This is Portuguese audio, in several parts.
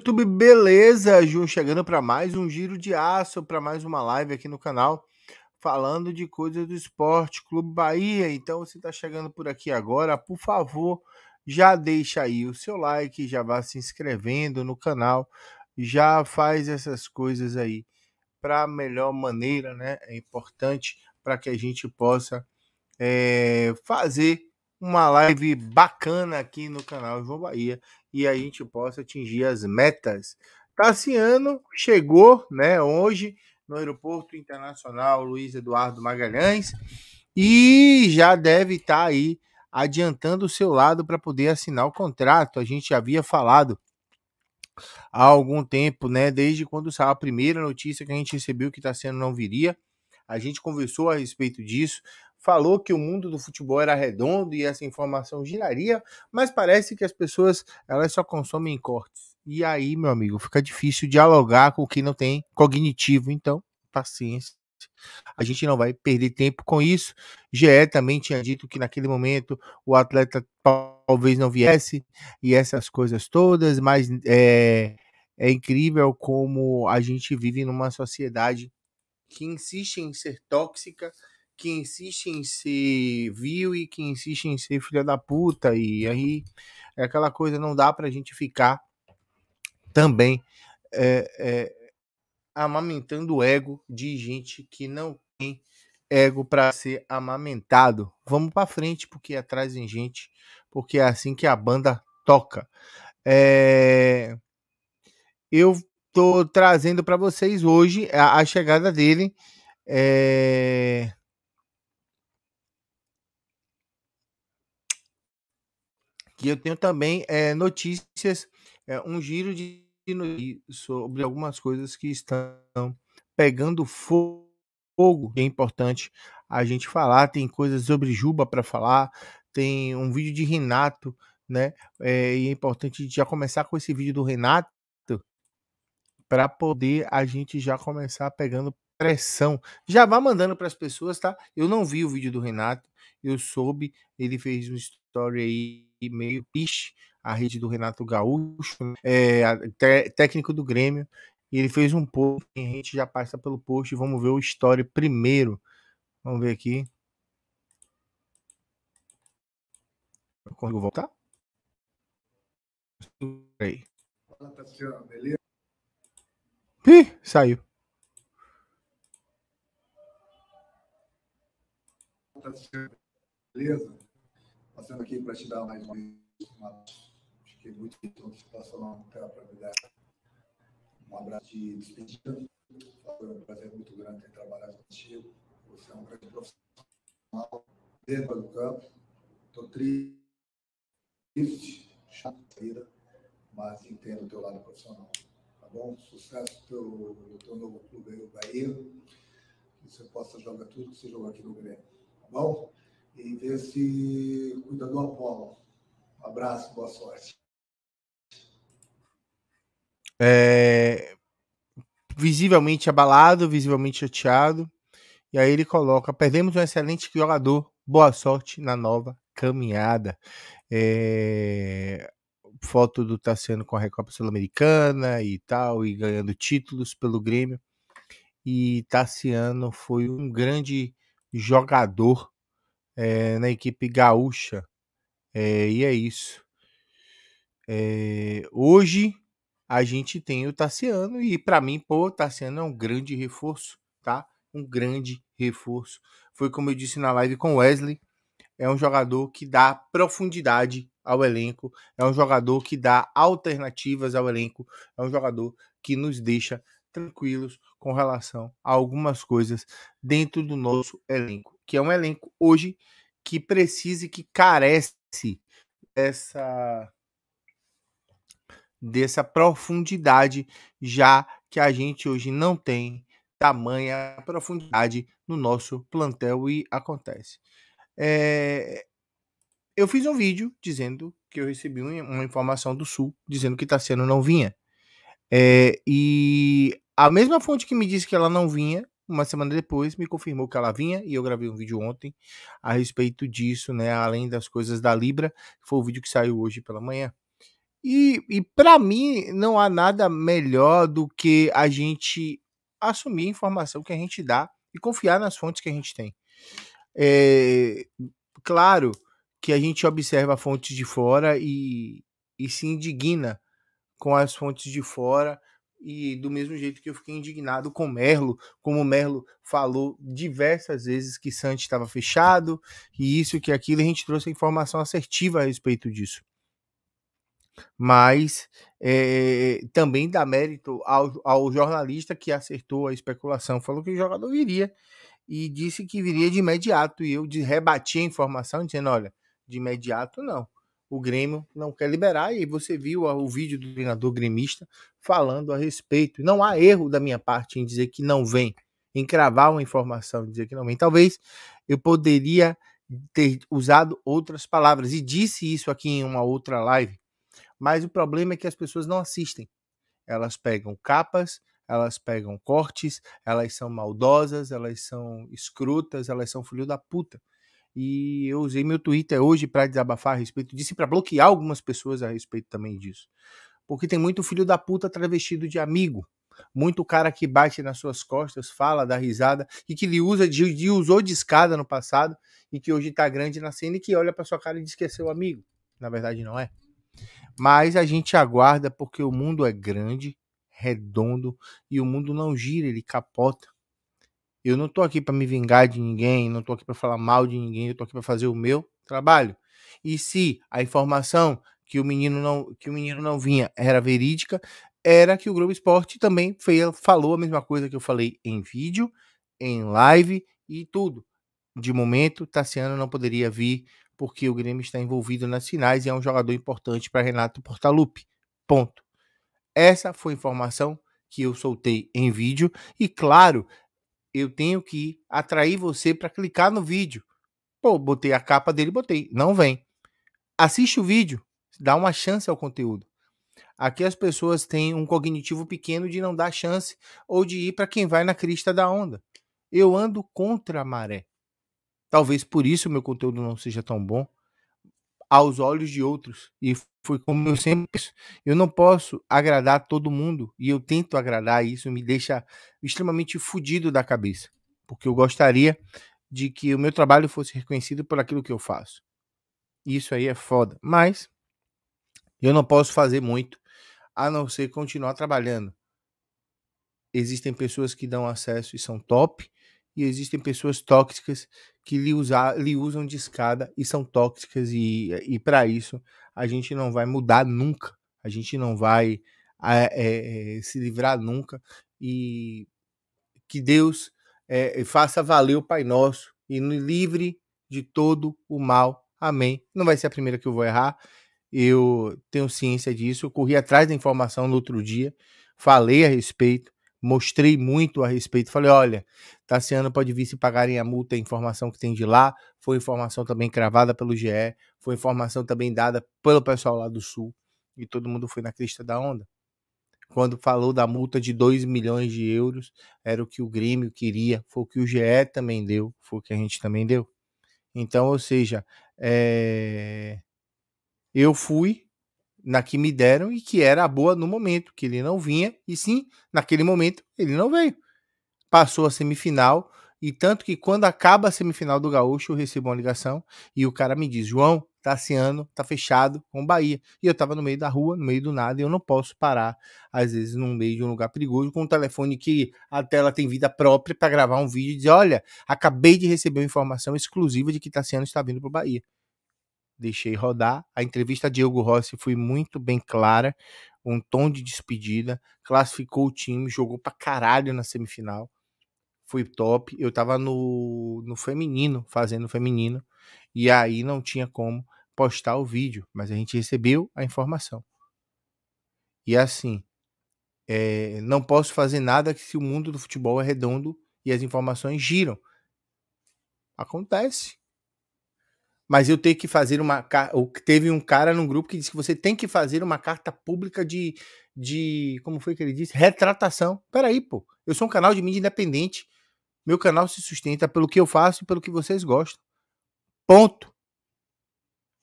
YouTube, beleza? Ju chegando para mais um giro de aço, para mais uma live aqui no canal, falando de coisas do esporte, Clube Bahia. Então, você está chegando por aqui agora, por favor, já deixa aí o seu like, já vá se inscrevendo no canal, já faz essas coisas aí para melhor maneira, né? É importante para que a gente possa é, fazer uma live bacana aqui no canal João Bahia e a gente possa atingir as metas. Tassiano chegou, né, hoje no Aeroporto Internacional Luiz Eduardo Magalhães e já deve estar tá aí adiantando o seu lado para poder assinar o contrato. A gente havia falado há algum tempo, né, desde quando saiu a primeira notícia que a gente recebeu que Tassiano não viria. A gente conversou a respeito disso falou que o mundo do futebol era redondo e essa informação giraria, mas parece que as pessoas elas só consomem cortes. E aí, meu amigo, fica difícil dialogar com quem não tem cognitivo, então, paciência. A gente não vai perder tempo com isso. GE também tinha dito que naquele momento o atleta talvez não viesse e essas coisas todas, mas é, é incrível como a gente vive numa sociedade que insiste em ser tóxica que insiste em ser vil e que insiste em ser filha da puta. E aí é aquela coisa, não dá pra gente ficar também é, é, amamentando o ego de gente que não tem ego para ser amamentado. Vamos para frente, porque atrás tem gente, porque é assim que a banda toca. É... Eu tô trazendo para vocês hoje a, a chegada dele. É... que eu tenho também é, notícias, é, um giro de sobre algumas coisas que estão pegando fogo. É importante a gente falar. Tem coisas sobre Juba para falar. Tem um vídeo de Renato, né? É, e é importante já começar com esse vídeo do Renato para poder a gente já começar pegando pressão. Já vá mandando para as pessoas, tá? Eu não vi o vídeo do Renato, eu soube, ele fez um story aí meio piche a rede do Renato Gaúcho, é, técnico do Grêmio, e ele fez um post, a gente já passa pelo post, vamos ver o story primeiro. Vamos ver aqui. Eu consigo voltar? Aí. Ih, saiu. Beleza? Passando aqui para te dar mais uma, fiquei muito feliz situação para me dar um abraço de despedida. Foi um prazer muito grande ter trabalhado contigo. Você é um grande profissional dentro do campo. Estou triste, chato da vida, mas entendo o teu lado profissional. Tá bom? Sucesso teu, no teu novo clube aí, o Bahia. Que você possa jogar tudo que você jogou aqui no Grêmio. Tá bom? E ver se cuida do Apolo. Um abraço, boa sorte. É, visivelmente abalado, visivelmente chateado. E aí ele coloca: perdemos um excelente jogador, boa sorte na nova caminhada. É, foto do Tassiano com a Recopa Sul-Americana e tal, e ganhando títulos pelo Grêmio. E Tassiano foi um grande jogador é, na equipe gaúcha. É, e é isso. É, hoje a gente tem o Tassiano e para mim, pô, o Tassiano é um grande reforço, tá? Um grande reforço. Foi como eu disse na live com Wesley, é um jogador que dá profundidade ao elenco, é um jogador que dá alternativas ao elenco, é um jogador que nos deixa tranquilos com relação a algumas coisas dentro do nosso elenco que é um elenco hoje que precisa e que carece dessa dessa profundidade, já que a gente hoje não tem tamanha profundidade no nosso plantel e acontece. É, eu fiz um vídeo dizendo que eu recebi uma informação do Sul dizendo que Tassiano não vinha. É, e a mesma fonte que me disse que ela não vinha uma semana depois me confirmou que ela vinha e eu gravei um vídeo ontem a respeito disso, né? Além das coisas da Libra, foi o vídeo que saiu hoje pela manhã. E, e para mim, não há nada melhor do que a gente assumir a informação que a gente dá e confiar nas fontes que a gente tem. É, claro que a gente observa fontes de fora e, e se indigna com as fontes de fora e do mesmo jeito que eu fiquei indignado com o Merlo, como o Merlo falou diversas vezes que Santos estava fechado e isso que aquilo, a gente trouxe a informação assertiva a respeito disso mas é, também dá mérito ao, ao, jornalista que acertou a especulação, falou que o jogador viria e disse que viria de imediato. E eu rebati a informação dizendo: olha, de imediato não. O Grêmio não quer liberar, e você viu o vídeo do treinador gremista falando a respeito. Não há erro da minha parte em dizer que não vem, em cravar uma informação, dizer que não vem. Talvez eu poderia ter usado outras palavras, e disse isso aqui em uma outra live mas o problema é que as pessoas não assistem. Elas pegam capas, elas pegam cortes, elas são maldosas, elas são escrotas, elas são filho da puta. E eu usei meu Twitter hoje para desabafar a respeito disso e para bloquear algumas pessoas a respeito também disso. Porque tem muito filho da puta travestido de amigo. Muito cara que bate nas suas costas, fala, dá risada e que lhe usa de, de usou de escada no passado e que hoje tá grande na cena e que olha para sua cara e diz que é seu amigo. Na verdade, não é. Mas a gente aguarda porque o mundo é grande, redondo e o mundo não gira, ele capota. Eu não tô aqui para me vingar de ninguém, não tô aqui para falar mal de ninguém, eu tô aqui para fazer o meu trabalho. E se a informação que o menino não que o menino não vinha era verídica, era que o Globo Esporte também fez, falou a mesma coisa que eu falei em vídeo, em live e tudo. De momento, Tassiano não poderia vir porque o Grêmio está envolvido nas finais e é um jogador importante para Renato Portaluppi. Ponto. Essa foi a informação que eu soltei em vídeo e claro, eu tenho que atrair você para clicar no vídeo. Pô, botei a capa dele, botei, não vem. Assiste o vídeo, dá uma chance ao conteúdo. Aqui as pessoas têm um cognitivo pequeno de não dar chance ou de ir para quem vai na crista da onda. Eu ando contra a maré. Talvez por isso meu conteúdo não seja tão bom aos olhos de outros. E foi como eu sempre penso, eu não posso agradar todo mundo e eu tento agradar, e isso me deixa extremamente fudido da cabeça, porque eu gostaria de que o meu trabalho fosse reconhecido por aquilo que eu faço. Isso aí é foda, mas eu não posso fazer muito a não ser continuar trabalhando. Existem pessoas que dão acesso e são top, e existem pessoas tóxicas que lhe, usar, lhe usam de escada e são tóxicas, e, e para isso a gente não vai mudar nunca, a gente não vai é, é, se livrar nunca, e que Deus é, faça valer o Pai Nosso e nos livre de todo o mal. Amém. Não vai ser a primeira que eu vou errar, eu tenho ciência disso, eu corri atrás da informação no outro dia, falei a respeito, mostrei muito a respeito. Falei, olha, Tassiano pode vir se pagarem a multa, a informação que tem de lá, foi informação também cravada pelo GE, foi informação também dada pelo pessoal lá do Sul, e todo mundo foi na crista da onda. Quando falou da multa de 2 milhões de euros, era o que o Grêmio queria, foi o que o GE também deu, foi o que a gente também deu. Então, ou seja, é... eu fui na que me deram e que era a boa no momento, que ele não vinha, e sim, naquele momento, ele não veio. Passou a semifinal, e tanto que quando acaba a semifinal do Gaúcho, eu recebo uma ligação e o cara me diz: João, Tassiano tá fechado com Bahia. E eu tava no meio da rua, no meio do nada, e eu não posso parar, às vezes, no meio de um lugar perigoso, com um telefone que a tela tem vida própria para gravar um vídeo e dizer: Olha, acabei de receber uma informação exclusiva de que Tassiano está vindo pro Bahia deixei rodar. A entrevista a Diego Rossi foi muito bem clara, um tom de despedida, classificou o time, jogou pra caralho na semifinal. Foi top. Eu tava no, no feminino, fazendo feminino, e aí não tinha como postar o vídeo, mas a gente recebeu a informação. E assim, é, não posso fazer nada se o mundo do futebol é redondo e as informações giram. Acontece mas eu tenho que fazer uma teve um cara num grupo que disse que você tem que fazer uma carta pública de de como foi que ele disse? Retratação. Peraí pô. Eu sou um canal de mídia independente. Meu canal se sustenta pelo que eu faço e pelo que vocês gostam. Ponto.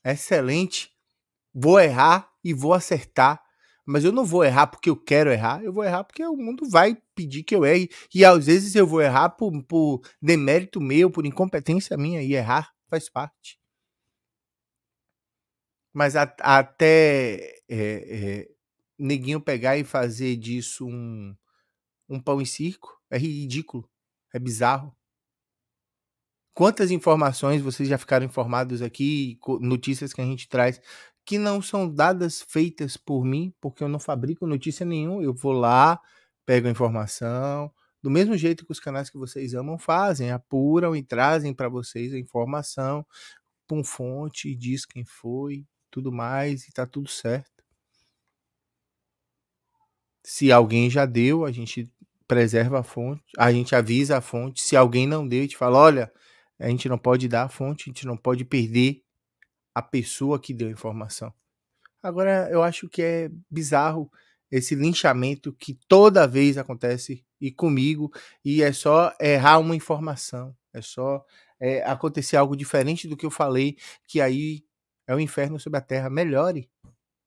Excelente. Vou errar e vou acertar. Mas eu não vou errar porque eu quero errar, eu vou errar porque o mundo vai pedir que eu erre. E às vezes eu vou errar por, por demérito meu, por incompetência minha, e errar faz parte. Mas a, até é, é, neguinho pegar e fazer disso um, um pão e circo é ridículo, é bizarro. Quantas informações vocês já ficaram informados aqui, notícias que a gente traz, que não são dadas feitas por mim, porque eu não fabrico notícia nenhuma. Eu vou lá, pego a informação, do mesmo jeito que os canais que vocês amam fazem, apuram e trazem para vocês a informação com fonte, diz quem foi, tudo mais, e tá tudo certo. Se alguém já deu, a gente preserva a fonte, a gente avisa a fonte. Se alguém não deu, a gente fala: olha, a gente não pode dar a fonte, a gente não pode perder a pessoa que deu a informação. Agora, eu acho que é bizarro esse linchamento que toda vez acontece e comigo, e é só errar uma informação, é só é, acontecer algo diferente do que eu falei, que aí é o inferno sobre a terra. Melhore,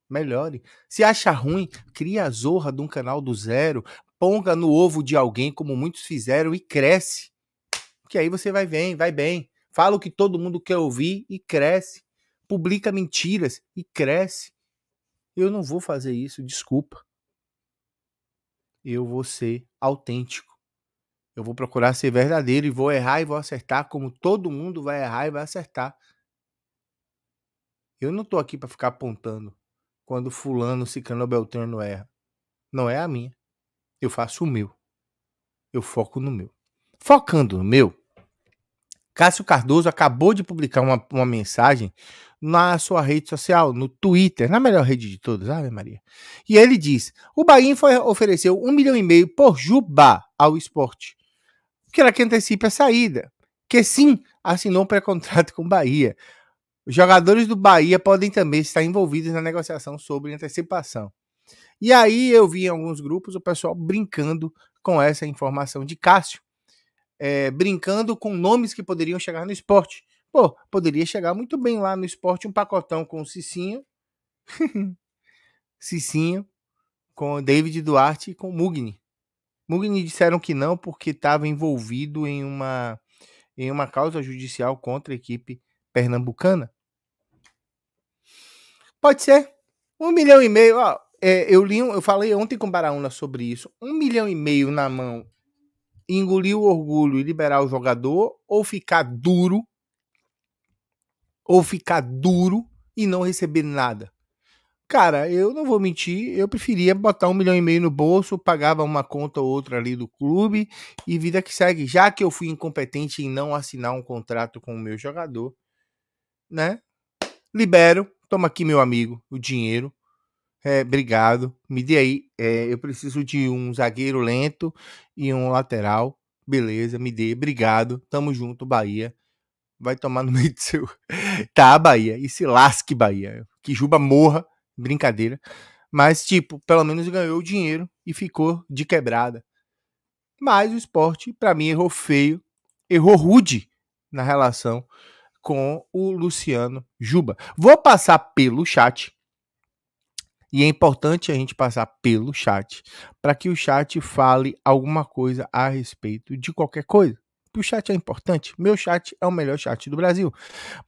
melhore. Se acha ruim, cria a zorra de um canal do zero, ponga no ovo de alguém, como muitos fizeram, e cresce que aí você vai bem, vai bem. Fala o que todo mundo quer ouvir e cresce. Publica mentiras e cresce. Eu não vou fazer isso, desculpa. Eu vou ser autêntico. Eu vou procurar ser verdadeiro e vou errar e vou acertar, como todo mundo vai errar e vai acertar. Eu não tô aqui para ficar apontando quando fulano, ciclano beltrano erra. Não é a minha. Eu faço o meu. Eu foco no meu. Focando no meu, Cássio Cardoso acabou de publicar uma, uma mensagem na sua rede social, no Twitter, na melhor rede de todas, Ave Maria. E ele diz: o Bahia foi, ofereceu um milhão e meio por Juba ao esporte. Que era que antecipe a saída. Que sim, assinou um pré-contrato com o Bahia. Os jogadores do Bahia podem também estar envolvidos na negociação sobre antecipação. E aí eu vi em alguns grupos o pessoal brincando com essa informação de Cássio é, brincando com nomes que poderiam chegar no esporte. Pô, poderia chegar muito bem lá no esporte um pacotão com o Cicinho, Cicinho, com David Duarte e com Mugni. Mugni disseram que não porque estava envolvido em uma, em uma causa judicial contra a equipe pernambucana. Pode ser. Um milhão e meio. Ó, é, eu li, eu falei ontem com Baraúna sobre isso. Um milhão e meio na mão engolir o orgulho e liberar o jogador, ou ficar duro, ou ficar duro e não receber nada. Cara, eu não vou mentir, eu preferia botar um milhão e meio no bolso, pagava uma conta ou outra ali do clube e vida que segue. Já que eu fui incompetente em não assinar um contrato com o meu jogador, né? Libero, toma aqui meu amigo, o dinheiro, é, obrigado. Me dê aí. É, eu preciso de um zagueiro lento e um lateral. Beleza, me dê. Obrigado. Tamo junto, Bahia. Vai tomar no meio do seu. Tá, Bahia. E se lasque, Bahia. Que Juba morra. Brincadeira. Mas, tipo, pelo menos ganhou o dinheiro e ficou de quebrada. Mas o esporte, para mim, errou feio. Errou rude na relação com o Luciano Juba. Vou passar pelo chat e é importante a gente passar pelo chat para que o chat fale alguma coisa a respeito de qualquer coisa. O chat é importante. Meu chat é o melhor chat do Brasil.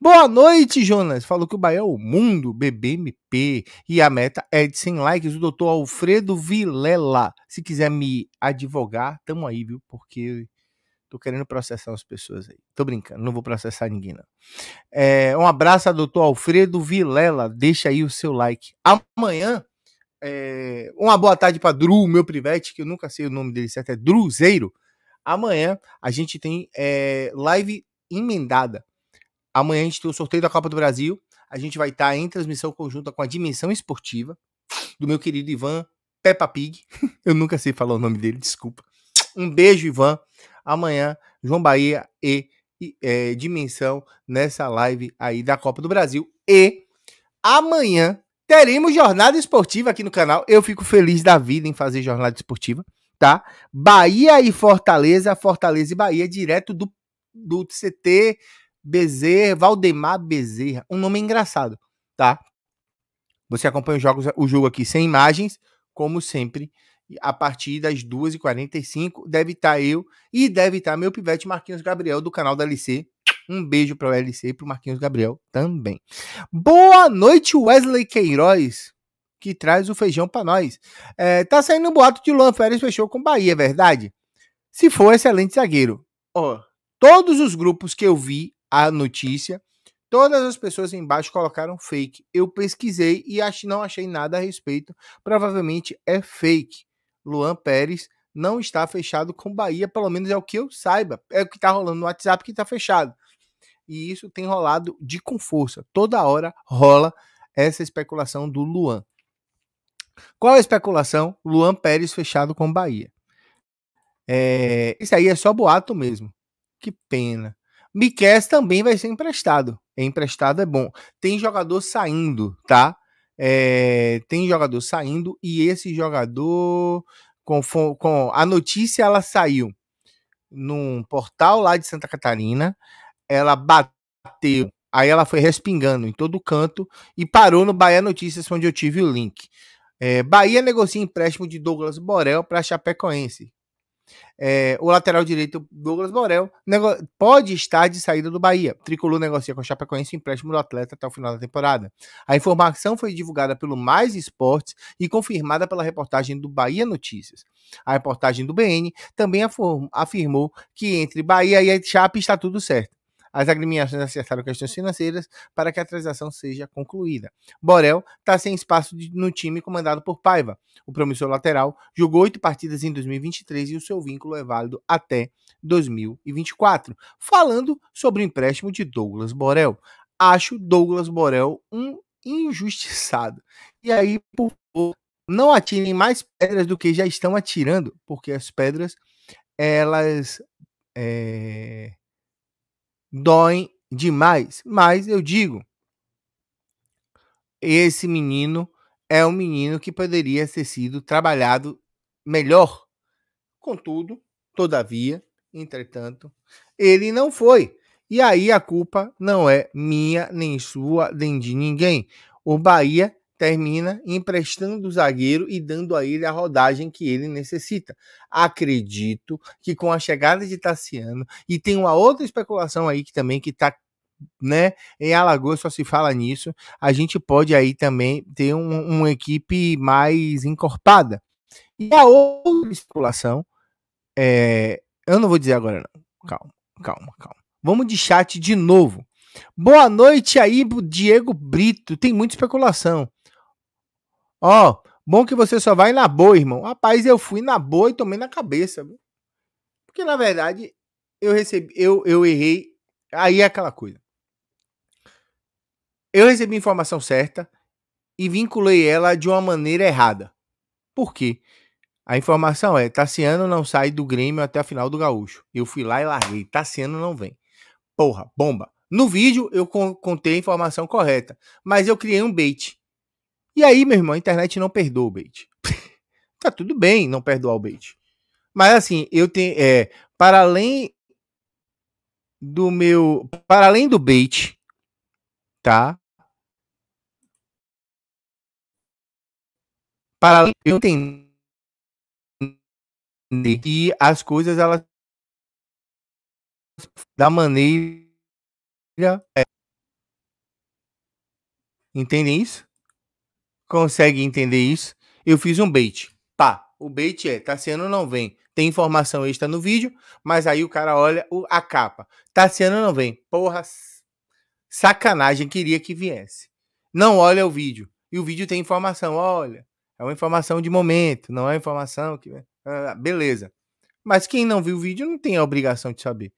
Boa noite, Jonas. Falou que o Bahia é o mundo, BBMP. E a meta é de 100 likes. O doutor Alfredo Vilela. Se quiser me advogar, tamo aí, viu? Porque Tô querendo processar as pessoas aí. Tô brincando, não vou processar ninguém, não. É, um abraço a doutor Alfredo Vilela. Deixa aí o seu like. Amanhã, é, uma boa tarde para Dru, meu privete, que eu nunca sei o nome dele certo, é Druzeiro. Amanhã a gente tem é, live emendada. Amanhã a gente tem o sorteio da Copa do Brasil. A gente vai estar em transmissão conjunta com a Dimensão Esportiva do meu querido Ivan Peppa Pig. eu nunca sei falar o nome dele, desculpa. Um beijo, Ivan amanhã, João Bahia e, e é, Dimensão nessa live aí da Copa do Brasil. E amanhã teremos jornada esportiva aqui no canal. Eu fico feliz da vida em fazer jornada esportiva, tá? Bahia e Fortaleza, Fortaleza e Bahia, direto do, do CT Bezerra, Valdemar Bezerra. Um nome engraçado, tá? Você acompanha os jogos, o jogo aqui sem imagens, como sempre, a partir das 2h45. Deve estar tá eu e deve estar tá meu pivete Marquinhos Gabriel do canal da LC. Um beijo para o LC e para o Marquinhos Gabriel também. Boa noite, Wesley Queiroz, que traz o feijão para nós. É, tá saindo um boato de Luan Férez fechou com Bahia, é verdade? Se for, excelente zagueiro. Ó, todos os grupos que eu vi a notícia, todas as pessoas embaixo colocaram fake. Eu pesquisei e ach, não achei nada a respeito. Provavelmente é fake. Luan Pérez não está fechado com Bahia, pelo menos é o que eu saiba. É o que está rolando no WhatsApp que está fechado. E isso tem rolado de com força. Toda hora rola essa especulação do Luan. Qual a especulação? Luan Pérez fechado com Bahia. É, isso aí é só boato mesmo. Que pena. Miquel também vai ser emprestado. Emprestado é bom. Tem jogador saindo, tá? É, tem jogador saindo e esse jogador com, com a notícia ela saiu num portal lá de Santa Catarina, ela bateu, aí ela foi respingando em todo canto e parou no Bahia Notícias onde eu tive o link. É, Bahia negocia empréstimo de Douglas Borel para Chapecoense. É, o lateral direito Douglas Borel pode estar de saída do Bahia. Tricolor negocia com o Chapecoense o empréstimo do atleta até o final da temporada. A informação foi divulgada pelo Mais Esportes e confirmada pela reportagem do Bahia Notícias. A reportagem do BN também afirmou que entre Bahia e Chape está tudo certo. As agremiações acertaram questões financeiras para que a transação seja concluída. Borel está sem espaço no time comandado por Paiva. O promissor lateral jogou oito partidas em 2023 e o seu vínculo é válido até 2024. Falando sobre o empréstimo de Douglas Borel. Acho Douglas Borel um injustiçado. E aí, por favor, não atirem mais pedras do que já estão atirando, porque as pedras elas é, doem demais. Mas eu digo, esse menino é um menino que poderia ter sido trabalhado melhor. Contudo, todavia, entretanto, ele não foi. E aí a culpa não é minha, nem sua, nem de ninguém. O Bahia termina emprestando o zagueiro e dando a ele a rodagem que ele necessita. Acredito que com a chegada de Tassiano, e tem uma outra especulação aí que também que está né? Em Alagoas só se fala nisso. A gente pode aí também ter um, uma equipe mais encorpada. E a outra especulação, é, eu não vou dizer agora não. Calma, calma, calma. Vamos de chat de novo. Boa noite aí, Diego Brito. Tem muita especulação. Ó, oh, bom que você só vai na boa, irmão. Rapaz, eu fui na boa e tomei na cabeça. Viu? Porque na verdade eu recebi, eu, eu errei. Aí é aquela coisa. Eu recebi a informação certa e vinculei ela de uma maneira errada. Por quê? A informação é: Tassiano não sai do Grêmio até a final do Gaúcho. Eu fui lá e larguei. Tassiano não vem. Porra, bomba. No vídeo eu contei a informação correta, mas eu criei um bait. E aí, meu irmão, a internet não perdoa o bait. tá tudo bem não perdoar o bait. Mas assim, eu tenho. É, para além do meu. Para além do bait, tá? Para além, eu entender que as coisas elas da maneira é. Entendem isso? Consegue entender isso? Eu fiz um bait. Pá, o bait é, Tassiano não vem. Tem informação extra no vídeo, mas aí o cara olha o, a capa. Tassiano não vem. Porra, sacanagem, queria que viesse. Não olha o vídeo. E o vídeo tem informação, olha. É uma informação de momento, não é informação que. Ah, beleza. Mas quem não viu o vídeo não tem a obrigação de saber.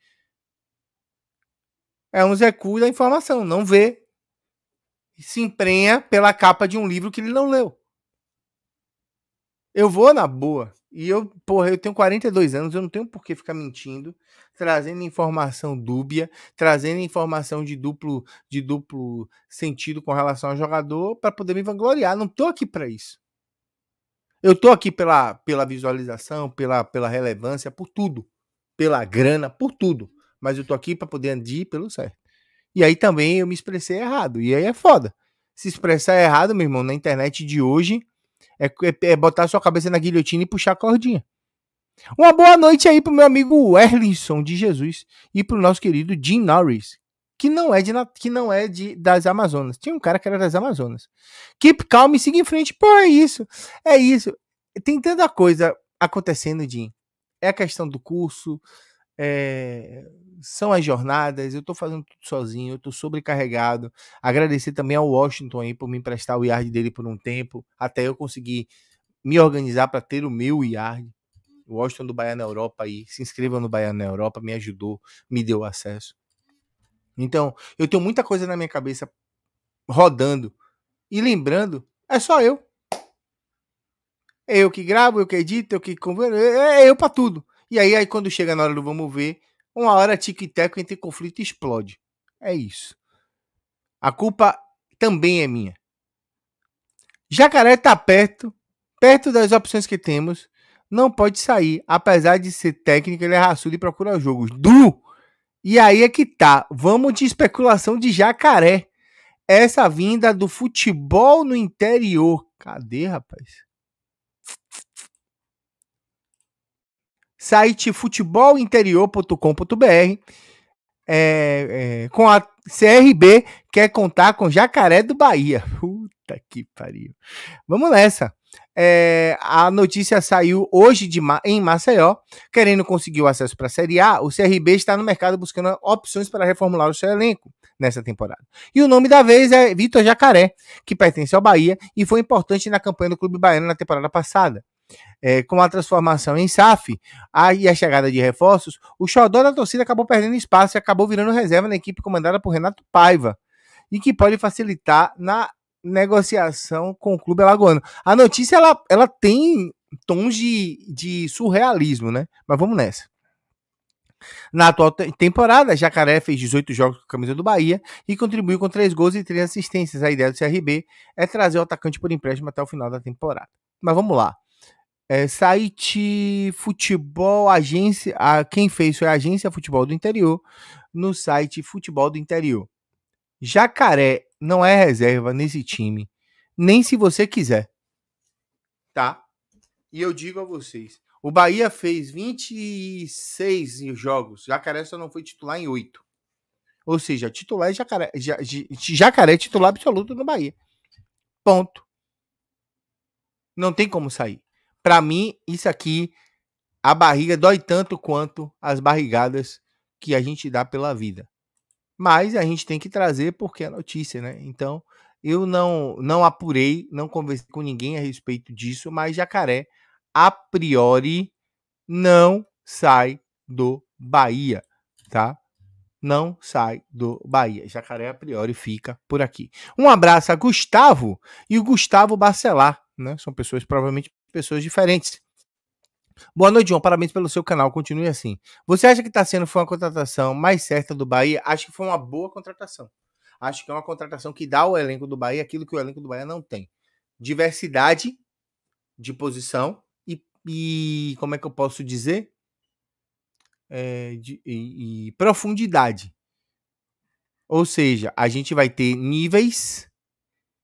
É um Zé da informação, não vê, se emprenha pela capa de um livro que ele não leu. Eu vou na boa. E eu, porra, eu tenho 42 anos, eu não tenho por que ficar mentindo, trazendo informação dúbia, trazendo informação de duplo de duplo sentido com relação ao jogador para poder me vangloriar. Não tô aqui para isso. Eu tô aqui pela, pela visualização, pela, pela relevância, por tudo. Pela grana, por tudo. Mas eu tô aqui para poder andar pelo certo. E aí também eu me expressei errado. E aí é foda. Se expressar errado, meu irmão, na internet de hoje, é, é, é botar sua cabeça na guilhotina e puxar a cordinha. Uma boa noite aí pro meu amigo Erlinson de Jesus e pro nosso querido Jim Norris, que não é de que não é de das Amazonas. Tinha um cara que era das Amazonas. Keep calm e siga em frente. Pô, é isso. É isso. Tem tanta coisa acontecendo, Jim. É a questão do curso, é, são as jornadas, eu tô fazendo tudo sozinho, eu tô sobrecarregado. Agradecer também ao Washington aí por me emprestar o yard dele por um tempo, até eu conseguir me organizar para ter o meu yard. O Washington do Bahia na Europa aí, se inscreva no Bahia na Europa, me ajudou, me deu acesso. Então, eu tenho muita coisa na minha cabeça rodando e lembrando, é só eu. É eu que gravo, eu que edito, eu que é, é eu para tudo. E aí, aí, quando chega na hora do vamos ver, uma hora tic teco entre conflito explode. É isso. A culpa também é minha. Jacaré tá perto, perto das opções que temos. Não pode sair. Apesar de ser técnico, ele é raçudo e procura jogos. Du! E aí é que tá. Vamos de especulação de jacaré. Essa vinda do futebol no interior. Cadê, rapaz? Site futebolinterior.com.br. É, é, com a CRB quer contar com Jacaré do Bahia. Puta que pariu. Vamos nessa. É, a notícia saiu hoje de, em Maceió. Querendo conseguir o acesso para a Série A, o CRB está no mercado buscando opções para reformular o seu elenco nessa temporada. E o nome da vez é Vitor Jacaré, que pertence ao Bahia e foi importante na campanha do Clube Baiano na temporada passada é, com a transformação em SAF a, e a chegada de reforços, o xodó da torcida acabou perdendo espaço e acabou virando reserva na equipe comandada por Renato Paiva, e que pode facilitar na negociação com o clube alagoano. A notícia ela, ela tem tons de, de surrealismo, né? Mas vamos nessa. Na atual temporada, Jacaré fez 18 jogos com a camisa do Bahia e contribuiu com 3 gols e 3 assistências. A ideia do CRB é trazer o atacante por empréstimo até o final da temporada. Mas vamos lá. É, site Futebol Agência. A, quem fez foi a Agência Futebol do Interior. No site Futebol do Interior. Jacaré não é reserva nesse time. Nem se você quiser. Tá? E eu digo a vocês: o Bahia fez 26 jogos. Jacaré só não foi titular em 8. Ou seja, titular é Jacaré. Jacaré é titular absoluto no Bahia. Ponto. Não tem como sair. Para mim, isso aqui, a barriga dói tanto quanto as barrigadas que a gente dá pela vida. Mas a gente tem que trazer porque é notícia, né? Então, eu não não apurei, não conversei com ninguém a respeito disso, mas Jacaré, a priori, não sai do Bahia, tá? Não sai do Bahia. Jacaré, a priori, fica por aqui. Um abraço a Gustavo e o Gustavo Bacelar, né? São pessoas provavelmente pessoas diferentes. Boa noite, João. Parabéns pelo seu canal. Continue assim. Você acha que está sendo foi uma contratação mais certa do Bahia? Acho que foi uma boa contratação. Acho que é uma contratação que dá ao elenco do Bahia aquilo que o elenco do Bahia não tem: diversidade de posição e, e como é que eu posso dizer? É, de, e, e profundidade. Ou seja, a gente vai ter níveis,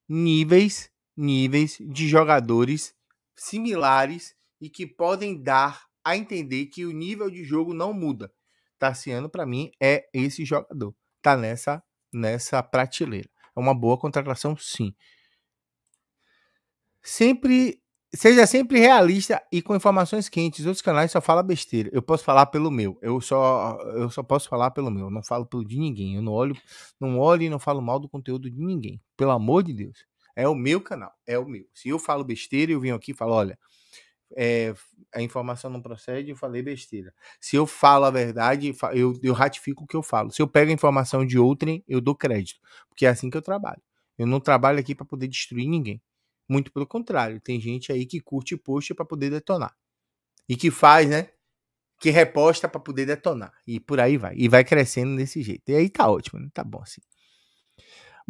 níveis, níveis de jogadores similares e que podem dar a entender que o nível de jogo não muda. Tassiano, para mim, é esse jogador. Tá nessa, nessa prateleira. É uma boa contratação, sim. Sempre. Seja sempre realista e com informações quentes. Outros canais só falam besteira. Eu posso falar pelo meu. Eu só, eu só posso falar pelo meu. Eu não falo pelo de ninguém. Eu não olho, não olho e não falo mal do conteúdo de ninguém. Pelo amor de Deus. É o meu canal, é o meu. Se eu falo besteira, eu venho aqui e falo, olha, é, a informação não procede, eu falei besteira. Se eu falo a verdade, eu, eu ratifico o que eu falo. Se eu pego a informação de outrem, eu dou crédito. Porque é assim que eu trabalho. Eu não trabalho aqui para poder destruir ninguém. Muito pelo contrário, tem gente aí que curte post para poder detonar. E que faz, né? Que reposta para poder detonar. E por aí vai. E vai crescendo desse jeito. E aí tá ótimo, né? Tá bom assim.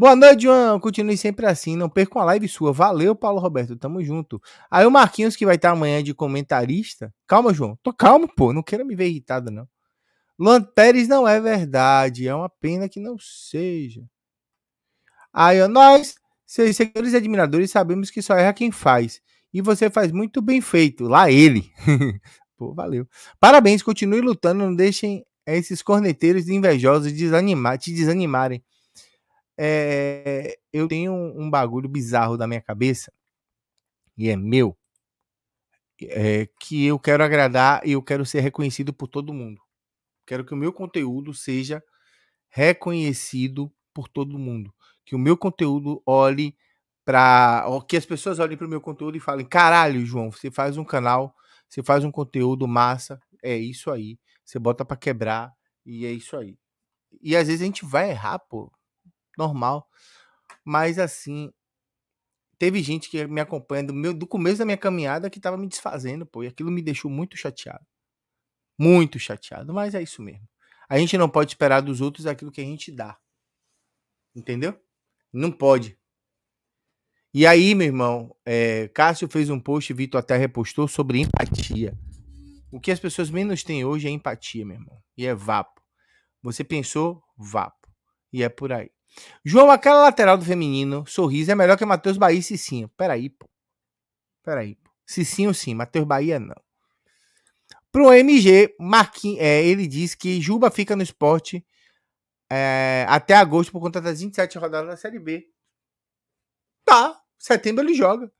Boa noite, João. Continue sempre assim. Não perca uma live sua. Valeu, Paulo Roberto. Tamo junto. Aí o Marquinhos, que vai estar amanhã de comentarista. Calma, João. Tô calmo, pô. Não quero me ver irritado, não. Luan Pérez não é verdade. É uma pena que não seja. Aí, nós Seus seguidores e admiradores sabemos que só erra quem faz. E você faz muito bem feito. Lá ele. Pô, valeu. Parabéns, continue lutando, não deixem esses corneteiros invejosos desanimar, te desanimarem. É, eu tenho um, bagulho bizarro da minha cabeça, e é meu, é, que eu quero agradar e eu quero ser reconhecido por todo mundo. Quero que o meu conteúdo seja reconhecido por todo mundo. Que o meu conteúdo olhe para. Que as pessoas olhem para o meu conteúdo e falem: caralho, João, você faz um canal, você faz um conteúdo massa, é isso aí. Você bota para quebrar e é isso aí. E às vezes a gente vai errar, pô. Normal. Mas assim, teve gente que me acompanha do, meu, do começo da minha caminhada que tava me desfazendo, pô. E aquilo me deixou muito chateado. Muito chateado. Mas é isso mesmo. A gente não pode esperar dos outros aquilo que a gente dá. Entendeu? Não pode. E aí, meu irmão, é, Cássio fez um post, Vitor até repostou sobre empatia. O que as pessoas menos têm hoje é empatia, meu irmão. E é vapo. Você pensou, vapo. E é por aí. João, aquela lateral do feminino, sorriso, é melhor que Matheus Bahia e Cicinho. Peraí, pô. Peraí, pô. Cicinho sim, Matheus Bahia não. Pro MG, Marquinhos, é, ele diz que Juba fica no esporte é, até agosto por conta das 27 rodadas da Série B. Tá, setembro ele joga.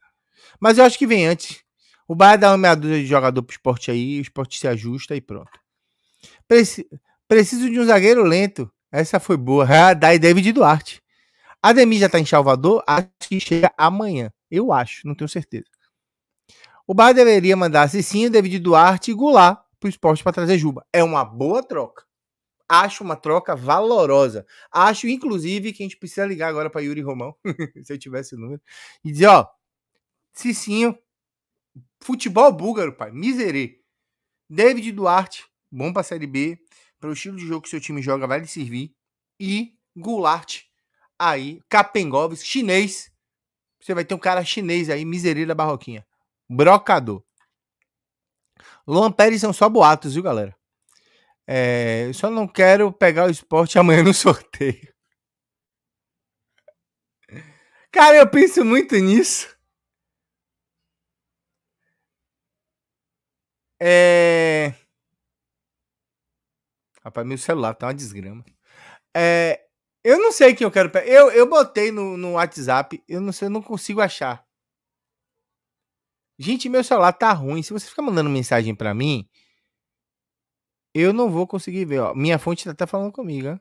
Mas eu acho que vem antes. O Bahia dá uma meia dúzia de jogador pro esporte aí, o esporte se ajusta e pronto. Preci preciso de um zagueiro lento. Essa foi boa. Ah, daí David Duarte. Ademir já tá em Salvador, acho que chega amanhã. Eu acho, não tenho certeza. O Bahia deveria mandar Cicinho, David Duarte e Goulart pro esporte para trazer Juba. É uma boa troca. Acho uma troca valorosa. Acho, inclusive, que a gente precisa ligar agora para Yuri Romão, se eu tivesse o número, e dizer, ó, Cicinho, futebol búlgaro, pai, miserê. David Duarte, bom pra Série B, para o estilo de jogo que seu time joga vai lhe servir. E Goulart, aí, Capengoves, chinês. Você vai ter um cara chinês aí, miserê da barroquinha. Brocador. Luan Pérez são só boatos, viu, galera? É, eu só não quero pegar o esporte amanhã no sorteio. Cara, eu penso muito nisso. É. Rapaz, meu celular tá uma desgrama. É, eu não sei quem eu quero. Eu, eu botei no, no WhatsApp, eu não sei, eu não consigo achar. Gente, meu celular tá ruim. Se você ficar mandando mensagem para mim, eu não vou conseguir ver, ó. Minha fonte tá até falando comigo, hein?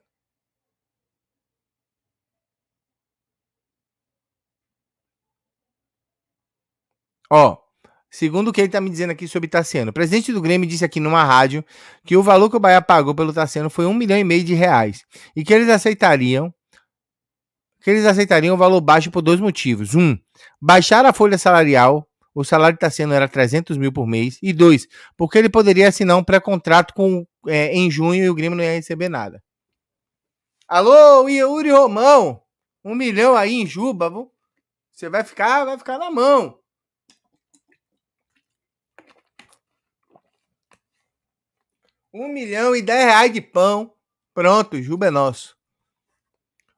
Ó, segundo o que ele tá me dizendo aqui sobre Tassiano. O presidente do Grêmio disse aqui numa rádio que o valor que o Bahia pagou pelo Tassiano foi um milhão e meio de reais. E que eles aceitariam que eles aceitariam o valor baixo por dois motivos. Um, baixar a folha salarial o salário de Tassiano era 300 mil por mês. E dois, porque ele poderia assinar um pré-contrato com, é, em junho e o Grêmio não ia receber nada. Alô, Yuri Romão, um milhão aí em Juba, você vai ficar, vai ficar na mão. Um milhão e dez reais de pão. Pronto, Juba é nosso.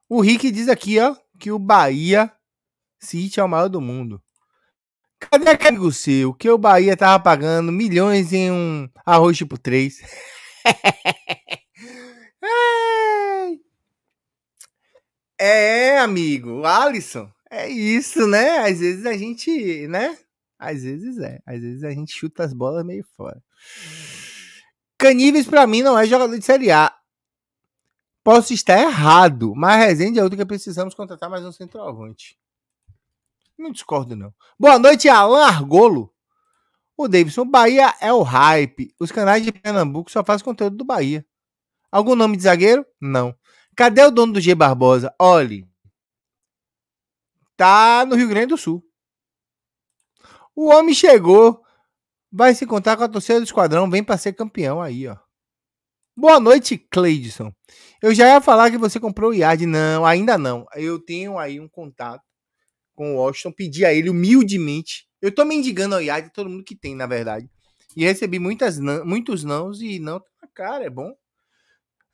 O Rick diz aqui, ó, que o Bahia City é o maior do mundo. Cadê aquele amigo seu que o Bahia tava pagando milhões em um arroz tipo 3? é, amigo, Alisson. É isso, né? Às vezes a gente, né? Às vezes é. Às vezes a gente chuta as bolas meio fora. Caníveis para mim não é jogador de Série A. Posso estar errado, mas Rezende é outro que precisamos contratar mais um centroavante. Não discordo, não. Boa noite, Alan Argolo. O Davidson, Bahia é o hype. Os canais de Pernambuco só fazem conteúdo do Bahia. Algum nome de zagueiro? Não. Cadê o dono do G Barbosa? Olhe. Tá no Rio Grande do Sul. O homem chegou. Vai se encontrar com a torcida do esquadrão. Vem para ser campeão aí, ó. Boa noite, Cleidson. Eu já ia falar que você comprou o IAD. Não, ainda não. Eu tenho aí um contato com o Washington, pedi a ele humildemente. Eu tô mendigando ao Yard, todo mundo que tem, na verdade. E recebi muitas não, muitos nãos e não tá cara, é bom.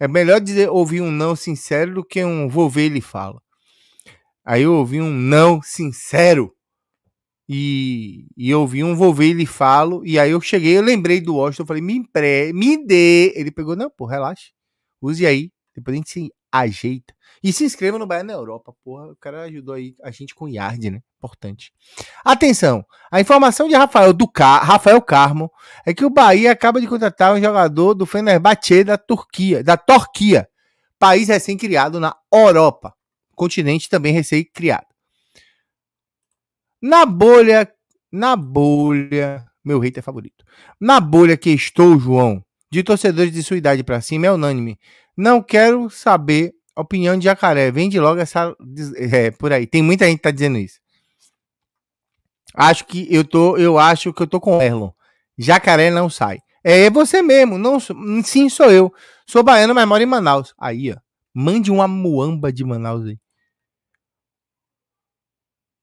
É melhor dizer, ouvir um não sincero do que um vou ver ele fala. Aí eu ouvi um não sincero. E, e eu vi um vou ver ele falo. E aí eu cheguei, eu lembrei do Washington, eu falei, me empre, me dê. Ele pegou, não, pô, relaxa. Use aí. Depois a gente se ajeita. E se inscreva no Bahia na Europa, porra. O cara ajudou aí a gente com Yard, né? Importante. Atenção! A informação de Rafael, do Car Rafael Carmo é que o Bahia acaba de contratar um jogador do Fenerbahçe da Turquia, da Turquia, país recém-criado na Europa. Continente também recém-criado. Na bolha, na bolha, meu hater favorito. Na bolha que estou, João, de torcedores de sua idade para cima, é unânime. Não quero saber a opinião de jacaré. Vende logo essa. É, por aí. Tem muita gente que tá dizendo isso. Acho que eu tô. Eu acho que eu tô com o Erlon. Jacaré não sai. É você mesmo. Não, sim, sou eu. Sou baiano, mas moro em Manaus. Aí, ó. Mande uma muamba de Manaus aí.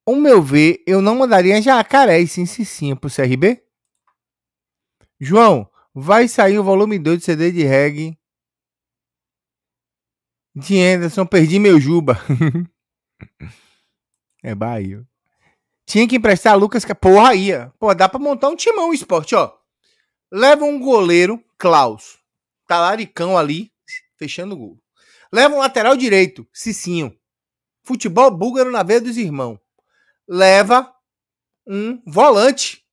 O meu ver, eu não mandaria jacaré e sim, sim, sim pro CRB. João, vai sair o volume 2 do CD de reggae de Anderson, perdi meu Juba. é Bahia. Tinha que emprestar Lucas. Porra, ia. Pô, dá pra montar um timão esporte, ó. Leva um goleiro, Klaus. Talaricão ali, fechando o gol. Leva um lateral direito, Cicinho. Futebol búlgaro na veia dos irmãos. Leva um volante,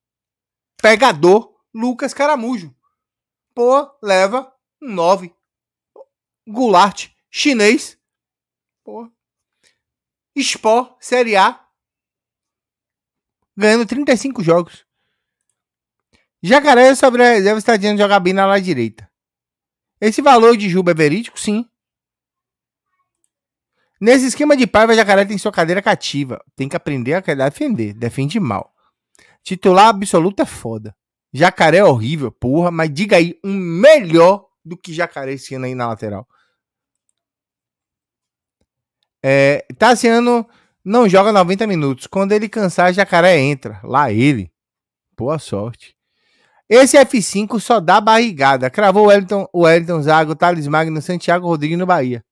pegador, Lucas Caramujo. Pô, leva um 9. Goulart chinês. Porra. Sport, Série A. Ganhando 35 jogos. Jacaré sobre a reserva está dizendo jogar bem na lá direita. Esse valor de Juba é verídico? Sim. Nesse esquema de paiva, Jacaré tem sua cadeira cativa. Tem que aprender a defender. Defende mal. Titular absoluto é foda. Jacaré é horrível, porra, mas diga aí um melhor do que Jacaré esse ano aí na lateral. É, Tassiano não joga 90 minutos. Quando ele cansar, Jacaré entra. Lá ele. Boa sorte. Esse F5 só dá barrigada. Cravou o Wellington, o Wellington Zago, Thales Magno, Santiago Rodrigues no Bahia.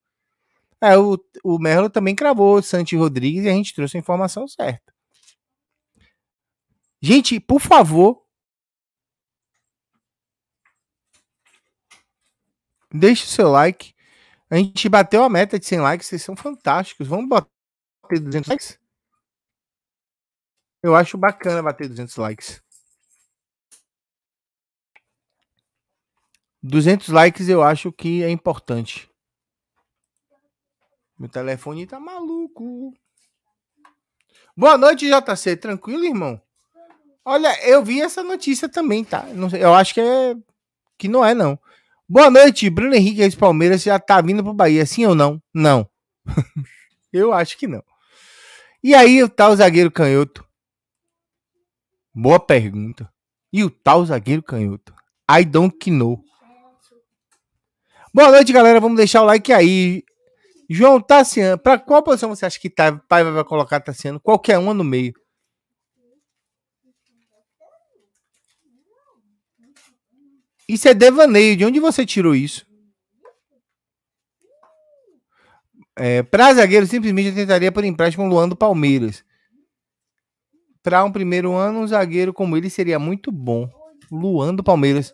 É, o, o Merlo também cravou o Santi Rodrigues e a gente trouxe a informação certa. Gente, por favor. Deixe o seu like. A gente bateu a meta de 100 likes, vocês são fantásticos. Vamos bater 200 likes? Eu acho bacana bater 200 likes. 200 likes eu acho que é importante. Meu telefone tá maluco. Boa noite, JC. Tranquilo, irmão? Olha, eu vi essa notícia também, tá? eu acho que é que não é não. Boa noite, Bruno Henrique ex Palmeiras já tá vindo pro Bahia, sim ou não? Não. Eu acho que não. E aí o tal zagueiro canhoto? Boa pergunta. E o tal zagueiro canhoto? I don't know. Boa noite, galera. Vamos deixar o like aí. João Tassiano, para qual posição você acha que tá, pai vai colocar Tassiano? Qualquer uma no meio. Isso é devaneio. De onde você tirou isso? É, para zagueiro, simplesmente eu tentaria por empréstimo Luan do Palmeiras. Para um primeiro ano, um zagueiro como ele seria muito bom. Luan do Palmeiras.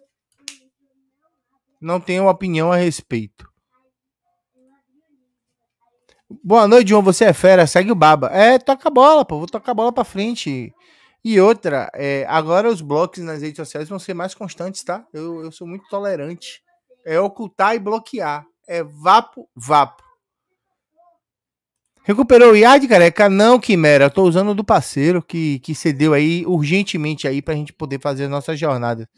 Não tenho opinião a respeito. Boa noite, João. Você é fera. Segue o Baba. É, toca a bola, pô. Vou tocar a bola pra frente. E outra, é, agora os blocos nas redes sociais vão ser mais constantes, tá? Eu, eu sou muito tolerante. É ocultar e bloquear. É vapo, vapo. Recuperou o IAD, careca? Não, Quimera. Tô usando do parceiro que, que cedeu aí urgentemente aí pra gente poder fazer a nossa jornada.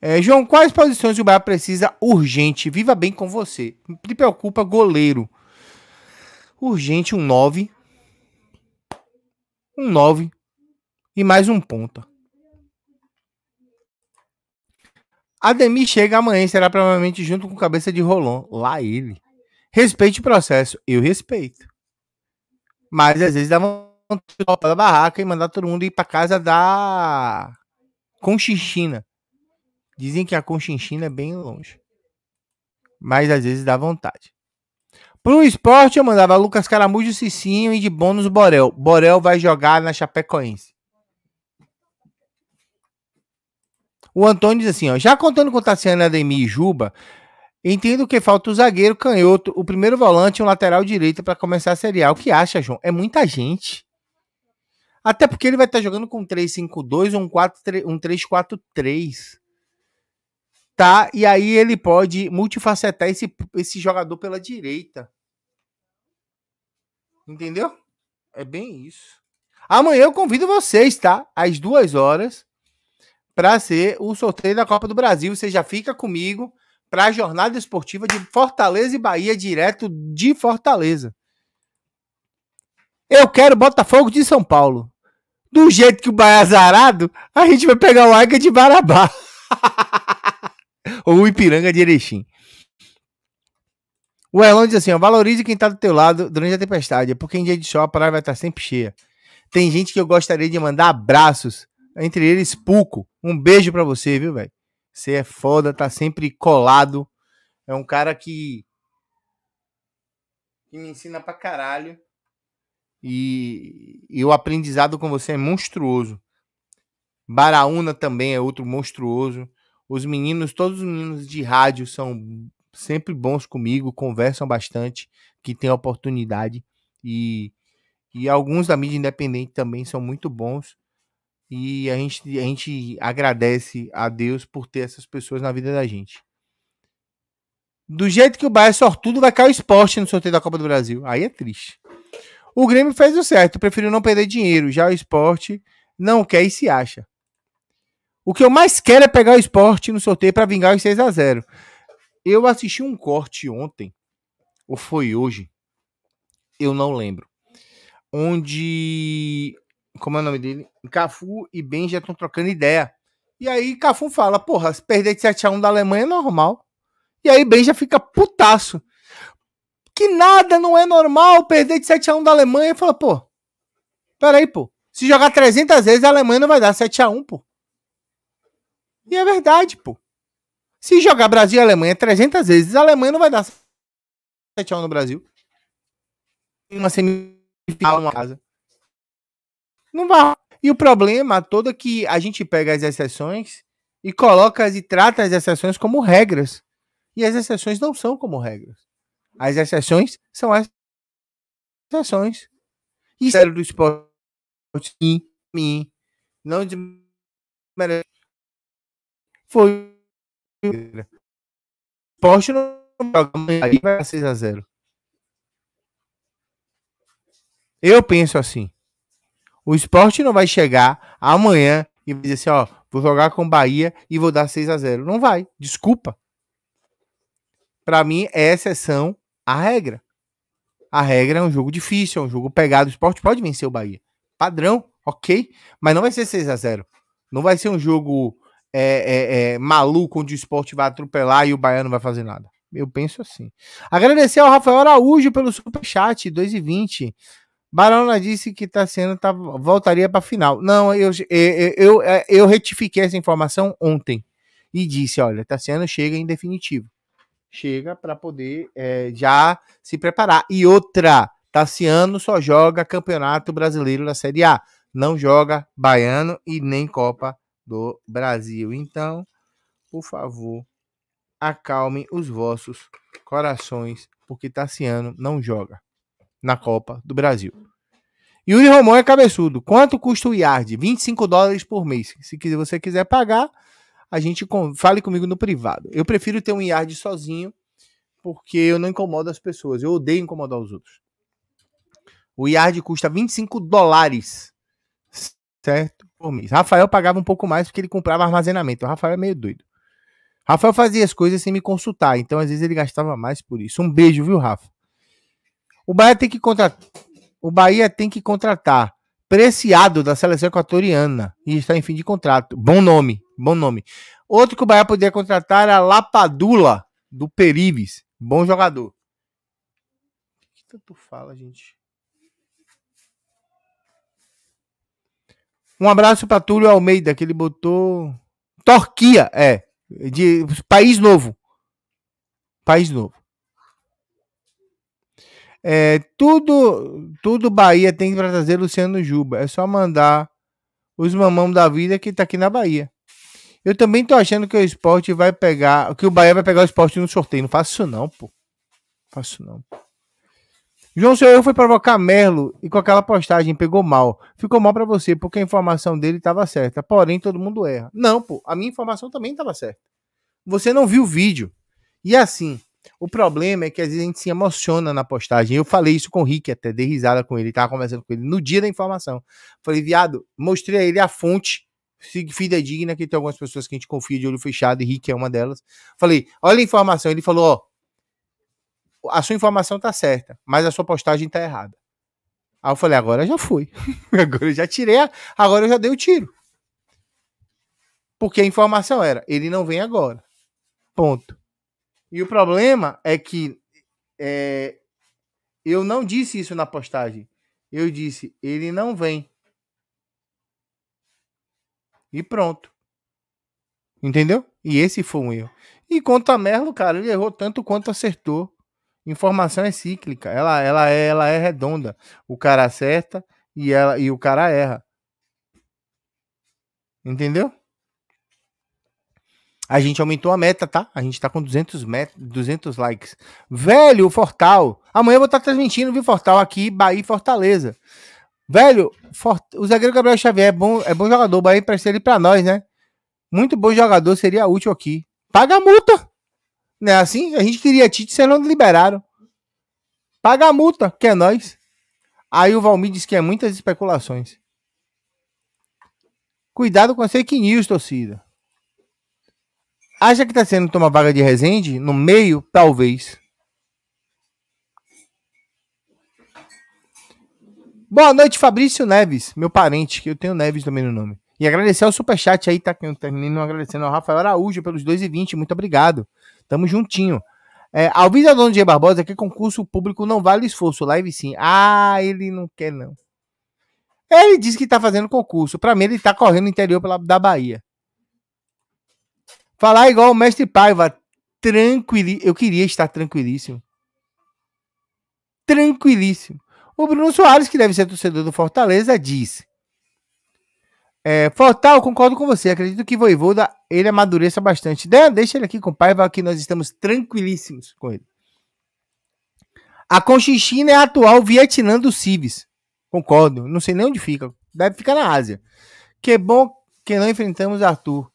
É, João, quais posições o Bahia precisa urgente? Viva bem com você. Me preocupa goleiro. Urgente, um 9. Um 9. E mais um ponta. Ademir chega amanhã e será provavelmente junto com cabeça de Rolon. Lá ele. Respeite o processo. Eu respeito. Mas às vezes dá vontade de da barraca e mandar todo mundo ir para casa da Conchichina Dizem que a Conchinchina é bem longe. Mas às vezes dá vontade. Pro esporte, eu mandava Lucas Caramujo, Cicinho e de bônus Borel. Borel vai jogar na Chapecoense. O Antônio diz assim, ó, já contando com Tassiano, Ademir e Juba, entendo que falta o zagueiro, canhoto, o primeiro volante e um lateral direito para começar a Série A. O que acha, João? É muita gente. Até porque ele vai estar tá jogando com 3-5-2 ou um 3-4-3. Tá? E aí ele pode multifacetar esse, esse jogador pela direita. Entendeu? É bem isso. Amanhã eu convido vocês, tá? Às duas horas para ser o sorteio da Copa do Brasil. Você já fica comigo para a jornada esportiva de Fortaleza e Bahia, direto de Fortaleza. Eu quero Botafogo de São Paulo. Do jeito que o Bahia é azarado, a gente vai pegar o Aiga de Barabá. Ou o Ipiranga de Erechim. O Elon diz assim: ó, valorize quem tá do teu lado durante a tempestade, porque em dia de sol a praia vai estar sempre cheia. Tem gente que eu gostaria de mandar abraços entre eles, Puco. Um beijo para você, viu, velho? Você é foda, tá sempre colado. É um cara que. que me ensina pra caralho. E, e o aprendizado com você é monstruoso. Baraúna também é outro monstruoso. Os meninos, todos os meninos de rádio são sempre bons comigo, conversam bastante, que tem oportunidade. E, e alguns da mídia independente também são muito bons. E a gente, a gente agradece a Deus por ter essas pessoas na vida da gente. Do jeito que o Bahia é sortudo, vai cair o esporte no sorteio da Copa do Brasil. Aí é triste. O Grêmio fez o certo, preferiu não perder dinheiro. Já o esporte não quer e se acha. O que eu mais quero é pegar o esporte no sorteio para vingar os 6 a 0 Eu assisti um corte ontem, ou foi hoje, eu não lembro, onde como é o nome dele? Cafu e Ben já estão trocando ideia. E aí Cafu fala, porra, se perder de 7x1 da Alemanha é normal. E aí Ben já fica putaço. Que nada, não é normal perder de 7x1 da Alemanha. E fala, pô, peraí, pô. Se jogar 300 vezes, a Alemanha não vai dar 7x1, pô. E é verdade, pô. Se jogar Brasil e Alemanha 300 vezes, a Alemanha não vai dar 7x1 no Brasil. Uma semifinal, uma casa. Não vai. E o problema todo é que a gente pega as exceções e coloca e trata as exceções como regras. E as exceções não são como regras. As exceções são as exceções. E sério do esporte, mim, não de foi esporte não joga aí vai 6 a 0. Eu penso assim. O esporte não vai chegar amanhã e dizer assim, ó, vou jogar com Bahia e vou dar 6 a 0 Não vai, desculpa. Para mim é exceção à regra. A regra é um jogo difícil, é um jogo pegado. O esporte pode vencer o Bahia. Padrão, ok. Mas não vai ser 6 a 0 Não vai ser um jogo é, é, é, maluco onde o esporte vai atropelar e o Bahia não vai fazer nada. Eu penso assim. Agradecer ao Rafael Araújo pelo superchat, 2,20. Barona disse que Tassiano tá, voltaria para a final. Não, eu, eu, eu, eu, retifiquei essa informação ontem e disse: olha, Tassiano chega em definitivo. Chega para poder é, já se preparar. E outra, Tassiano só joga Campeonato Brasileiro da Série A. Não joga Baiano e nem Copa do Brasil. Então, por favor, acalmem os vossos corações, porque Tassiano não joga na Copa do Brasil. Yuri Romão é cabeçudo. Quanto custa o Yard? 25 dólares por mês. Se você quiser pagar, a gente fale comigo no privado. Eu prefiro ter um Yard sozinho, porque eu não incomodo as pessoas. Eu odeio incomodar os outros. O Yard custa 25 dólares, certo? Por mês. Rafael pagava um pouco mais porque ele comprava armazenamento. O Rafael é meio doido. Rafael fazia as coisas sem me consultar, então às vezes ele gastava mais por isso. Um beijo, viu, Rafa? O Bahia tem que contratar. O Bahia tem que contratar Preciado da seleção equatoriana e está em fim de contrato. Bom nome, bom nome. Outro que o Bahia poderia contratar era Lapadula do Peribes. Bom jogador. O que tanto fala, gente? Um abraço para Túlio Almeida, que ele botou. Torquia, é. De país novo. País novo. É, tudo, tudo Bahia tem para trazer Luciano Juba. É só mandar os mamão da vida que tá aqui na Bahia. Eu também tô achando que o esporte vai pegar. Que o Bahia vai pegar o esporte no sorteio. Não faço isso, não, pô. Faço não. João Senhor foi provocar Merlo e com aquela postagem pegou mal. Ficou mal para você porque a informação dele estava certa. Porém, todo mundo erra. Não, pô. A minha informação também estava certa. Você não viu o vídeo. E assim, o problema é que às vezes a gente se emociona na postagem. Eu falei isso com o Rick até, dei risada com ele, tava conversando com ele no dia da informação. Falei, viado, mostrei a ele a fonte fidedigna, que tem algumas pessoas que a gente confia de olho fechado, e Rick é uma delas. Falei, olha a informação. Ele falou, ó, a sua informação tá certa, mas a sua postagem tá errada. Aí eu falei, agora já fui. agora eu já tirei, a... agora eu já dei o tiro. Porque a informação era, ele não vem agora. Ponto. E o problema é que é, eu não disse isso na postagem. Eu disse, ele não vem. E pronto. Entendeu? E esse foi um erro. E quanto a Merlo, cara, ele errou tanto quanto acertou. Informação é cíclica, ela, ela, é, ela é redonda. O cara acerta e, ela, e o cara erra. Entendeu? A gente aumentou a meta, tá? A gente tá com 200, met 200 likes. Velho, Fortal. Amanhã eu vou estar tá transmitindo, viu, Fortal, aqui, Bahia e Fortaleza. Velho, Fort... o zagueiro Gabriel Xavier é bom, é bom jogador. Bahia emprestou ele pra nós, né? Muito bom jogador, seria útil aqui. Paga a multa. Não é assim? A gente queria Tite, vocês não liberaram. Paga a multa, que é nós. Aí o Valmir diz que é muitas especulações. Cuidado com a fake news, torcida. Acha que tá sendo tomar vaga de Resende? No meio? Talvez. Boa noite, Fabrício Neves, meu parente, que eu tenho Neves também no nome. E agradecer ao superchat aí, tá? Que eu termino agradecendo ao Rafael Araújo pelos 2,20. Muito obrigado. Tamo juntinho. É, Alvisa Dono de Barbosa, que concurso público não vale esforço. Live sim. Ah, ele não quer, não. Ele disse que tá fazendo concurso. Pra mim, ele tá correndo no interior pela, da Bahia. Falar igual o mestre Paiva, tranquilo. Eu queria estar tranquilíssimo. Tranquilíssimo. O Bruno Soares, que deve ser torcedor do Fortaleza, diz: é, Fortal, concordo com você. Acredito que Voivoda ele amadureça bastante. De, deixa ele aqui com o Paiva, que nós estamos tranquilíssimos com ele. A Conchichina é a atual Vietnã do Cives. Concordo. Não sei nem onde fica. Deve ficar na Ásia. Que bom que não enfrentamos Arthur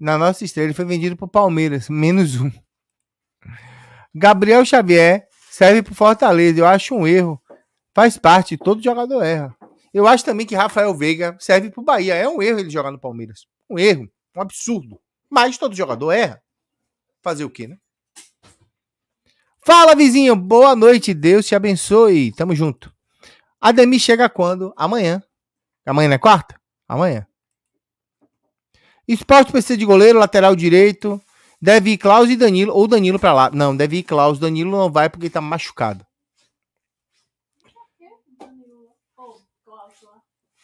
na nossa estreia. Ele foi vendido para o Palmeiras, menos um. Gabriel Xavier serve para Fortaleza. Eu acho um erro. Faz parte, todo jogador erra. Eu acho também que Rafael Veiga serve para o Bahia. É um erro ele jogar no Palmeiras. Um erro, um absurdo. Mas todo jogador erra. Fazer o quê, né? Fala, vizinho. Boa noite. Deus te abençoe. Tamo junto. Ademir chega quando? Amanhã. Amanhã não é quarta? Amanhã. Esporte precisa de goleiro, lateral direito. Deve ir Klaus e Danilo, ou Danilo para lá. Não, deve ir Klaus. Danilo não vai porque tá machucado.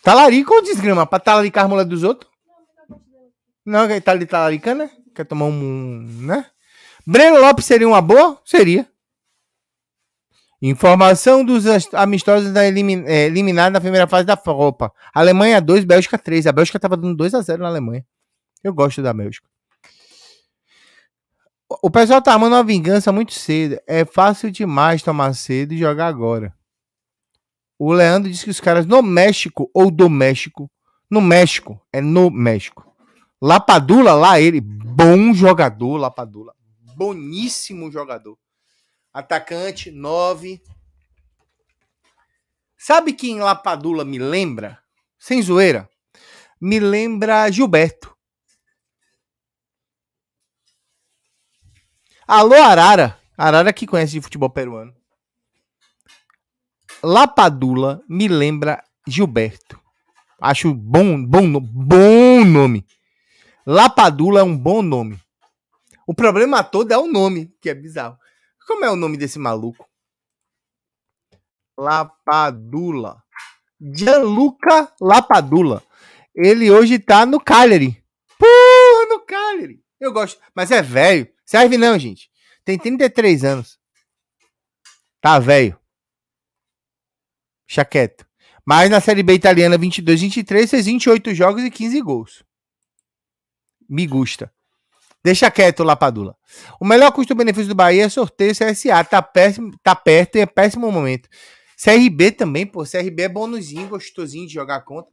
Talarica ou desgrama? Pra talaricar a mulher dos outros? Não, tá ali talaricando, né? Quer tomar um. né? Breno Lopes seria uma boa? Seria. Informação dos amistosos da elimin, é, eliminada na primeira fase da Copa. Alemanha 2, Bélgica 3. A Bélgica tava dando 2 a 0 na Alemanha. Eu gosto da Bélgica. O pessoal tá armando uma vingança muito cedo. É fácil demais tomar cedo e jogar agora. O Leandro disse que os caras no México ou do México, no México, é no México. Lapadula, lá ele, bom jogador, Lapadula. Boníssimo jogador. Atacante, 9. Sabe quem Lapadula me lembra? Sem zoeira. Me lembra Gilberto. Alô, Arara. Arara que conhece de futebol peruano. Lapadula me lembra Gilberto. Acho bom, bom, bom nome. Lapadula é um bom nome. O problema todo é o nome, que é bizarro. Como é o nome desse maluco? Lapadula. Gianluca Lapadula. Ele hoje tá no Cagliari. Porra, no Cagliari. Eu gosto, mas é velho. Serve não, gente. Tem 33 anos. Tá velho. Chaqueto. Mas na Série B italiana 22-23 fez 28 jogos e 15 gols. Me gusta. Deixa quieto, Lapadula. O melhor custo-benefício do Bahia é sorteio CSA. Tá, péssimo, tá perto e é péssimo momento. CRB também, pô. CRB é bonuzinho, gostosinho de jogar contra.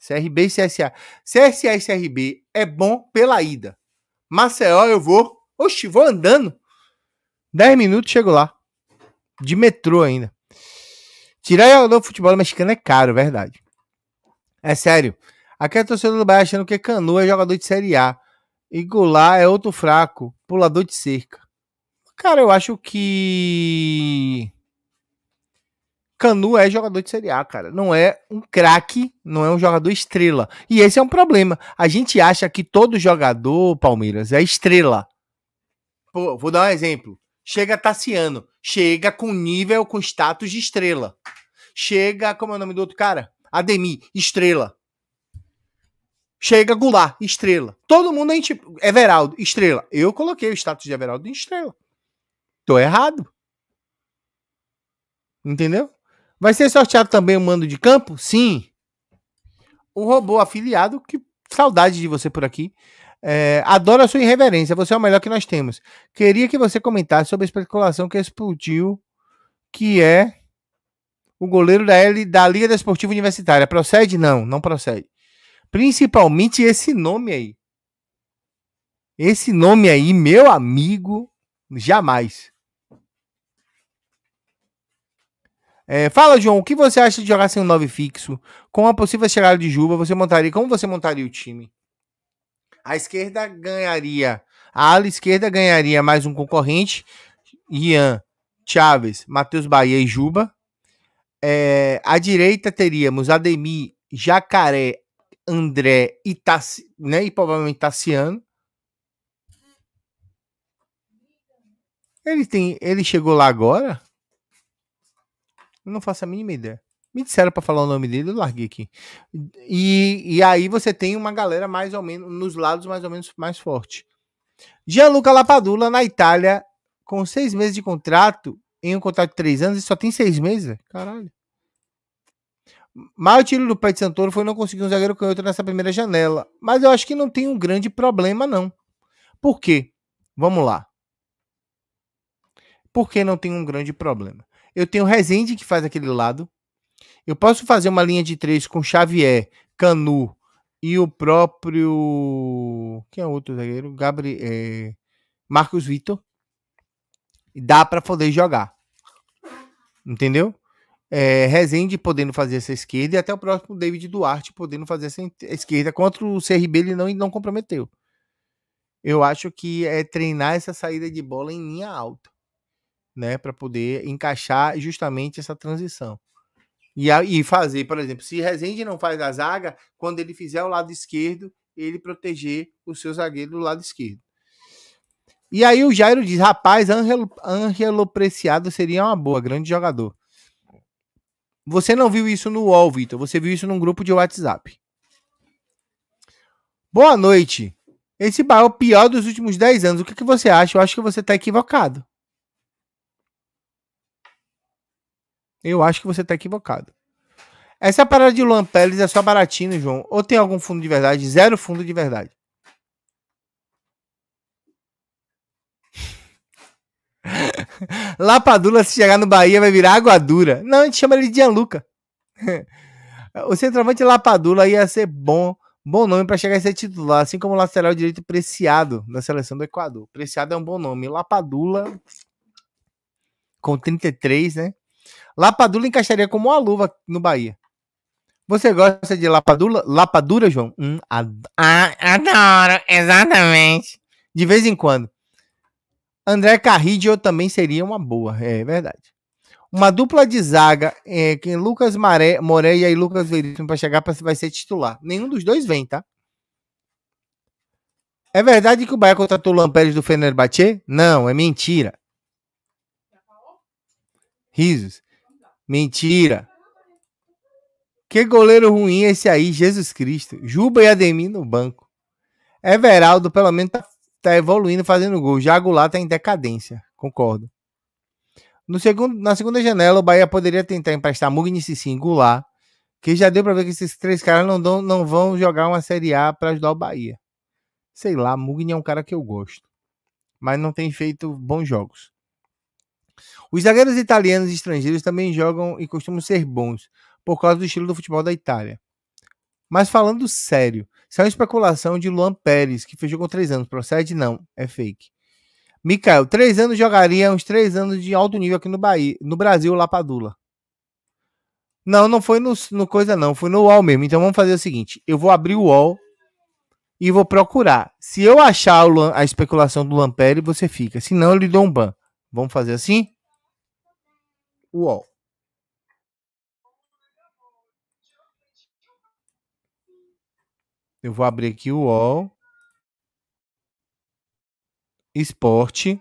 CRB e CSA. CSA e CRB é bom pela ida. Maceió, eu vou. Oxi, vou andando. 10 minutos, chego lá. De metrô ainda. Tirar o futebol mexicano é caro, verdade. É sério. Aqui é torcedor do Bahia achando que Canu é jogador de Série A. E Goulart é outro fraco, pulador de cerca. Cara, eu acho que. Canu é jogador de Série A, cara. Não é um craque, não é um jogador estrela. E esse é um problema. A gente acha que todo jogador, Palmeiras, é estrela. Pô, vou dar um exemplo. Chega Tassiano. Chega com nível, com status de estrela. Chega, como é o nome do outro cara? Ademir, estrela. Chega Goulart, estrela. Todo mundo é tipo. Everaldo, estrela. Eu coloquei o status de Everaldo em estrela. Tô errado. Entendeu? Vai ser sorteado também o mando de campo? Sim. Um robô afiliado, que saudade de você por aqui. É, adoro a sua irreverência, você é o melhor que nós temos. Queria que você comentasse sobre a especulação que explodiu, que é o goleiro da, L, da Liga Desportiva Universitária. Procede? Não, não procede. Principalmente esse nome aí. Esse nome aí, meu amigo, jamais. É, fala, João, o que você acha de jogar sem um 9 fixo? Com a possível chegada de Juba, você montaria. Como você montaria o time? A esquerda ganharia. A ala esquerda ganharia mais um concorrente. Ian, Chaves, Matheus Bahia e Juba. É, a direita teríamos Ademir, Jacaré, André e, Tassi, né, e provavelmente Tassiano. Ele tem, ele chegou lá agora? Eu não faço a mínima ideia. Me disseram para falar o nome dele, eu larguei aqui. E, e aí você tem uma galera mais ou menos nos lados mais ou menos mais forte. Gianluca Lapadula na Itália com seis meses de contrato em um contrato de três anos e só tem seis meses, caralho. Mas o tiro do Pé de Santoro foi não conseguir um zagueiro canhoto nessa primeira janela. Mas eu acho que não tem um grande problema, não. Por quê? Vamos lá. Por que não tem um grande problema? Eu tenho Rezende que faz aquele lado. Eu posso fazer uma linha de três com Xavier, Canu e o próprio. Quem é outro zagueiro? Gabriel. É... Marcos Vitor. Dá para poder jogar. Entendeu? é, Rezende podendo fazer essa esquerda e até o próximo David Duarte podendo fazer essa esquerda. Contra o CRB ele não, não comprometeu. Eu acho que é treinar essa saída de bola em linha alta, né, para poder encaixar justamente essa transição. E, e fazer, por exemplo, se Rezende não faz a zaga, quando ele fizer o lado esquerdo, ele proteger o seu zagueiro do lado esquerdo. E aí o Jairo diz: rapaz, Angelo, Angelo Preciado seria uma boa, grande jogador. Você não viu isso no UOL, Vitor. Você viu isso num grupo de WhatsApp. Boa noite. Esse bar é o pior dos últimos 10 anos. O que, que você acha? Eu acho que você está equivocado. Eu acho que você está equivocado. Essa parada de Luan Pérez é só baratinho, João. Ou tem algum fundo de verdade? Zero fundo de verdade. Lapadula, se chegar no Bahia, vai virar água dura. Não, a gente chama ele de Gianluca. o centroavante Lapadula ia ser bom, bom nome para chegar a ser titular, assim como o lateral direito Preciado da seleção do Equador. Preciado é um bom nome. Lapadula, com 33, né? Lapadula encaixaria como uma luva no Bahia. Você gosta de lapadula? Lapadura, João? Hum, ad ah, adoro, exatamente. De vez em quando. André Carrillo também seria uma boa, é verdade. Uma dupla de zaga, é, que Lucas Maré, Moreira e Lucas Veríssimo para chegar para vai ser titular. Nenhum dos dois vem, tá? É verdade que o Bahia contratou o Lampérez do Fenerbahçe? Não, é mentira. Risos. Mentira. Que goleiro ruim esse aí, Jesus Cristo. Juba e Ademir no banco. Everaldo, pelo menos, tá tá evoluindo fazendo gol. Já Goulart tá em decadência. Concordo. No segundo, na segunda janela, o Bahia poderia tentar emprestar Mugni e Goulart, que já deu para ver que esses três caras não, dão, não vão jogar uma Série A para ajudar o Bahia. Sei lá, Mugni é um cara que eu gosto, mas não tem feito bons jogos. Os zagueiros italianos e estrangeiros também jogam e costumam ser bons, por causa do estilo do futebol da Itália. Mas falando sério, isso é especulação de Luan Pérez, que fechou com três anos. Procede? Não, é fake. Mikael, três anos jogaria uns três anos de alto nível aqui no Bahia, no Brasil, Lapadula. Não, não foi no, no coisa não, foi no UOL mesmo. Então vamos fazer o seguinte, eu vou abrir o UOL e vou procurar. Se eu achar a especulação do Lampere, você fica. Se não, eu lhe dou um ban. Vamos fazer assim? UOL. Eu vou abrir aqui o UOL. Esporte.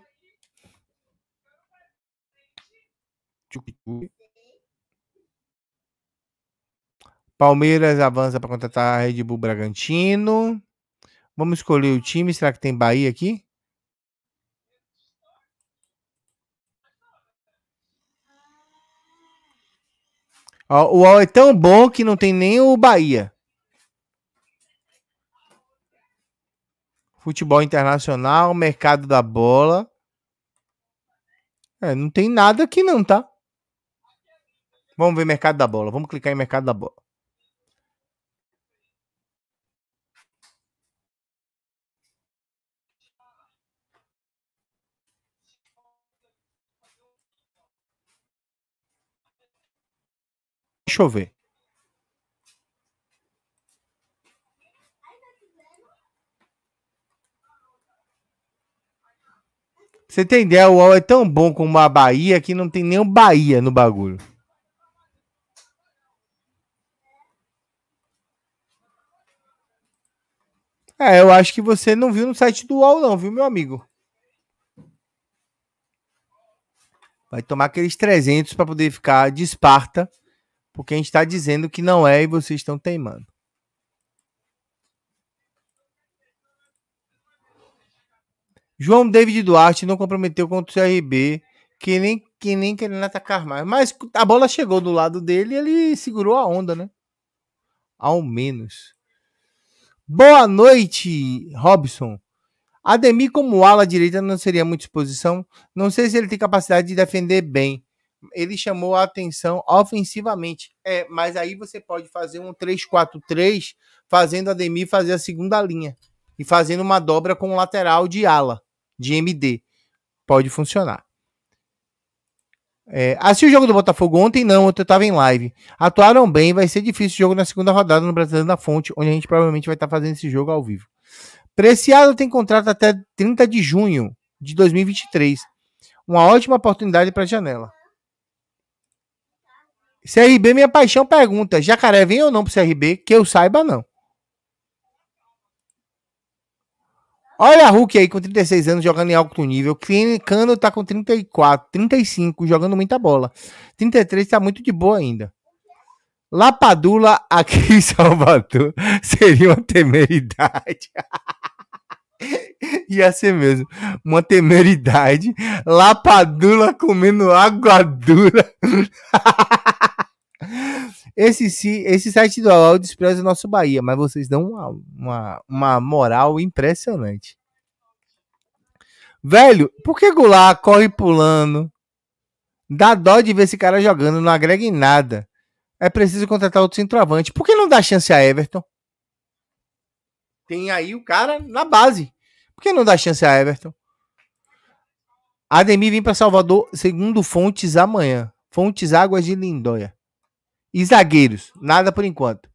Palmeiras avança para contratar a Red Bull Bragantino. Vamos escolher o time. Será que tem Bahia aqui? O UOL é tão bom que não tem nem o Bahia. Futebol internacional, mercado da bola. É, não tem nada aqui não, tá? Vamos ver mercado da bola. Vamos clicar em mercado da bola. Deixa eu ver. Você tem ideia, o UOL é tão bom como a Bahia que não tem nenhum Bahia no bagulho. É, eu acho que você não viu no site do UOL, não, viu, meu amigo? Vai tomar aqueles 300 para poder ficar de Esparta, porque a gente está dizendo que não é e vocês estão teimando. João David Duarte não comprometeu contra o CRB, que nem, que nem querendo atacar mais. Mas a bola chegou do lado dele e ele segurou a onda, né? Ao menos. Boa noite, Robson. Ademir como ala direita não seria muita exposição. Não sei se ele tem capacidade de defender bem. Ele chamou a atenção ofensivamente. É, mas aí você pode fazer um 3-4-3, fazendo Ademir fazer a segunda linha e fazendo uma dobra com o lateral de ala de MD. Pode funcionar. É, assisti o jogo do Botafogo ontem, não, ontem eu tava em live. Atuaram bem, vai ser difícil o jogo na segunda rodada no Brasileiro da Fonte, onde a gente provavelmente vai estar tá fazendo esse jogo ao vivo. Preciado tem contrato até 30 de junho de 2023. Uma ótima oportunidade para a janela. CRB, minha paixão, pergunta: Jacaré vem ou não pro CRB? Que eu saiba, não. Olha a Hulk aí com 36 anos jogando em alto nível. Cano tá com 34, 35, jogando muita bola. 33 tá muito de boa ainda. Lapadula aqui em Salvador seria uma temeridade. Ia ser mesmo. Uma temeridade. Lapadula comendo água dura. Esse, esse site do UOL despreza o nosso Bahia, mas vocês dão uma, uma, uma moral impressionante. Velho, por que Goulart corre pulando? Dá dó de ver esse cara jogando, não agrega em nada. É preciso contratar outro centroavante. Por que não dá chance a Everton? Tem aí o cara na base. Por que não dá chance a Everton? Ademir vem para Salvador, segundo fontes, amanhã. Fontes Águas de Lindóia. E zagueiros, nada por enquanto.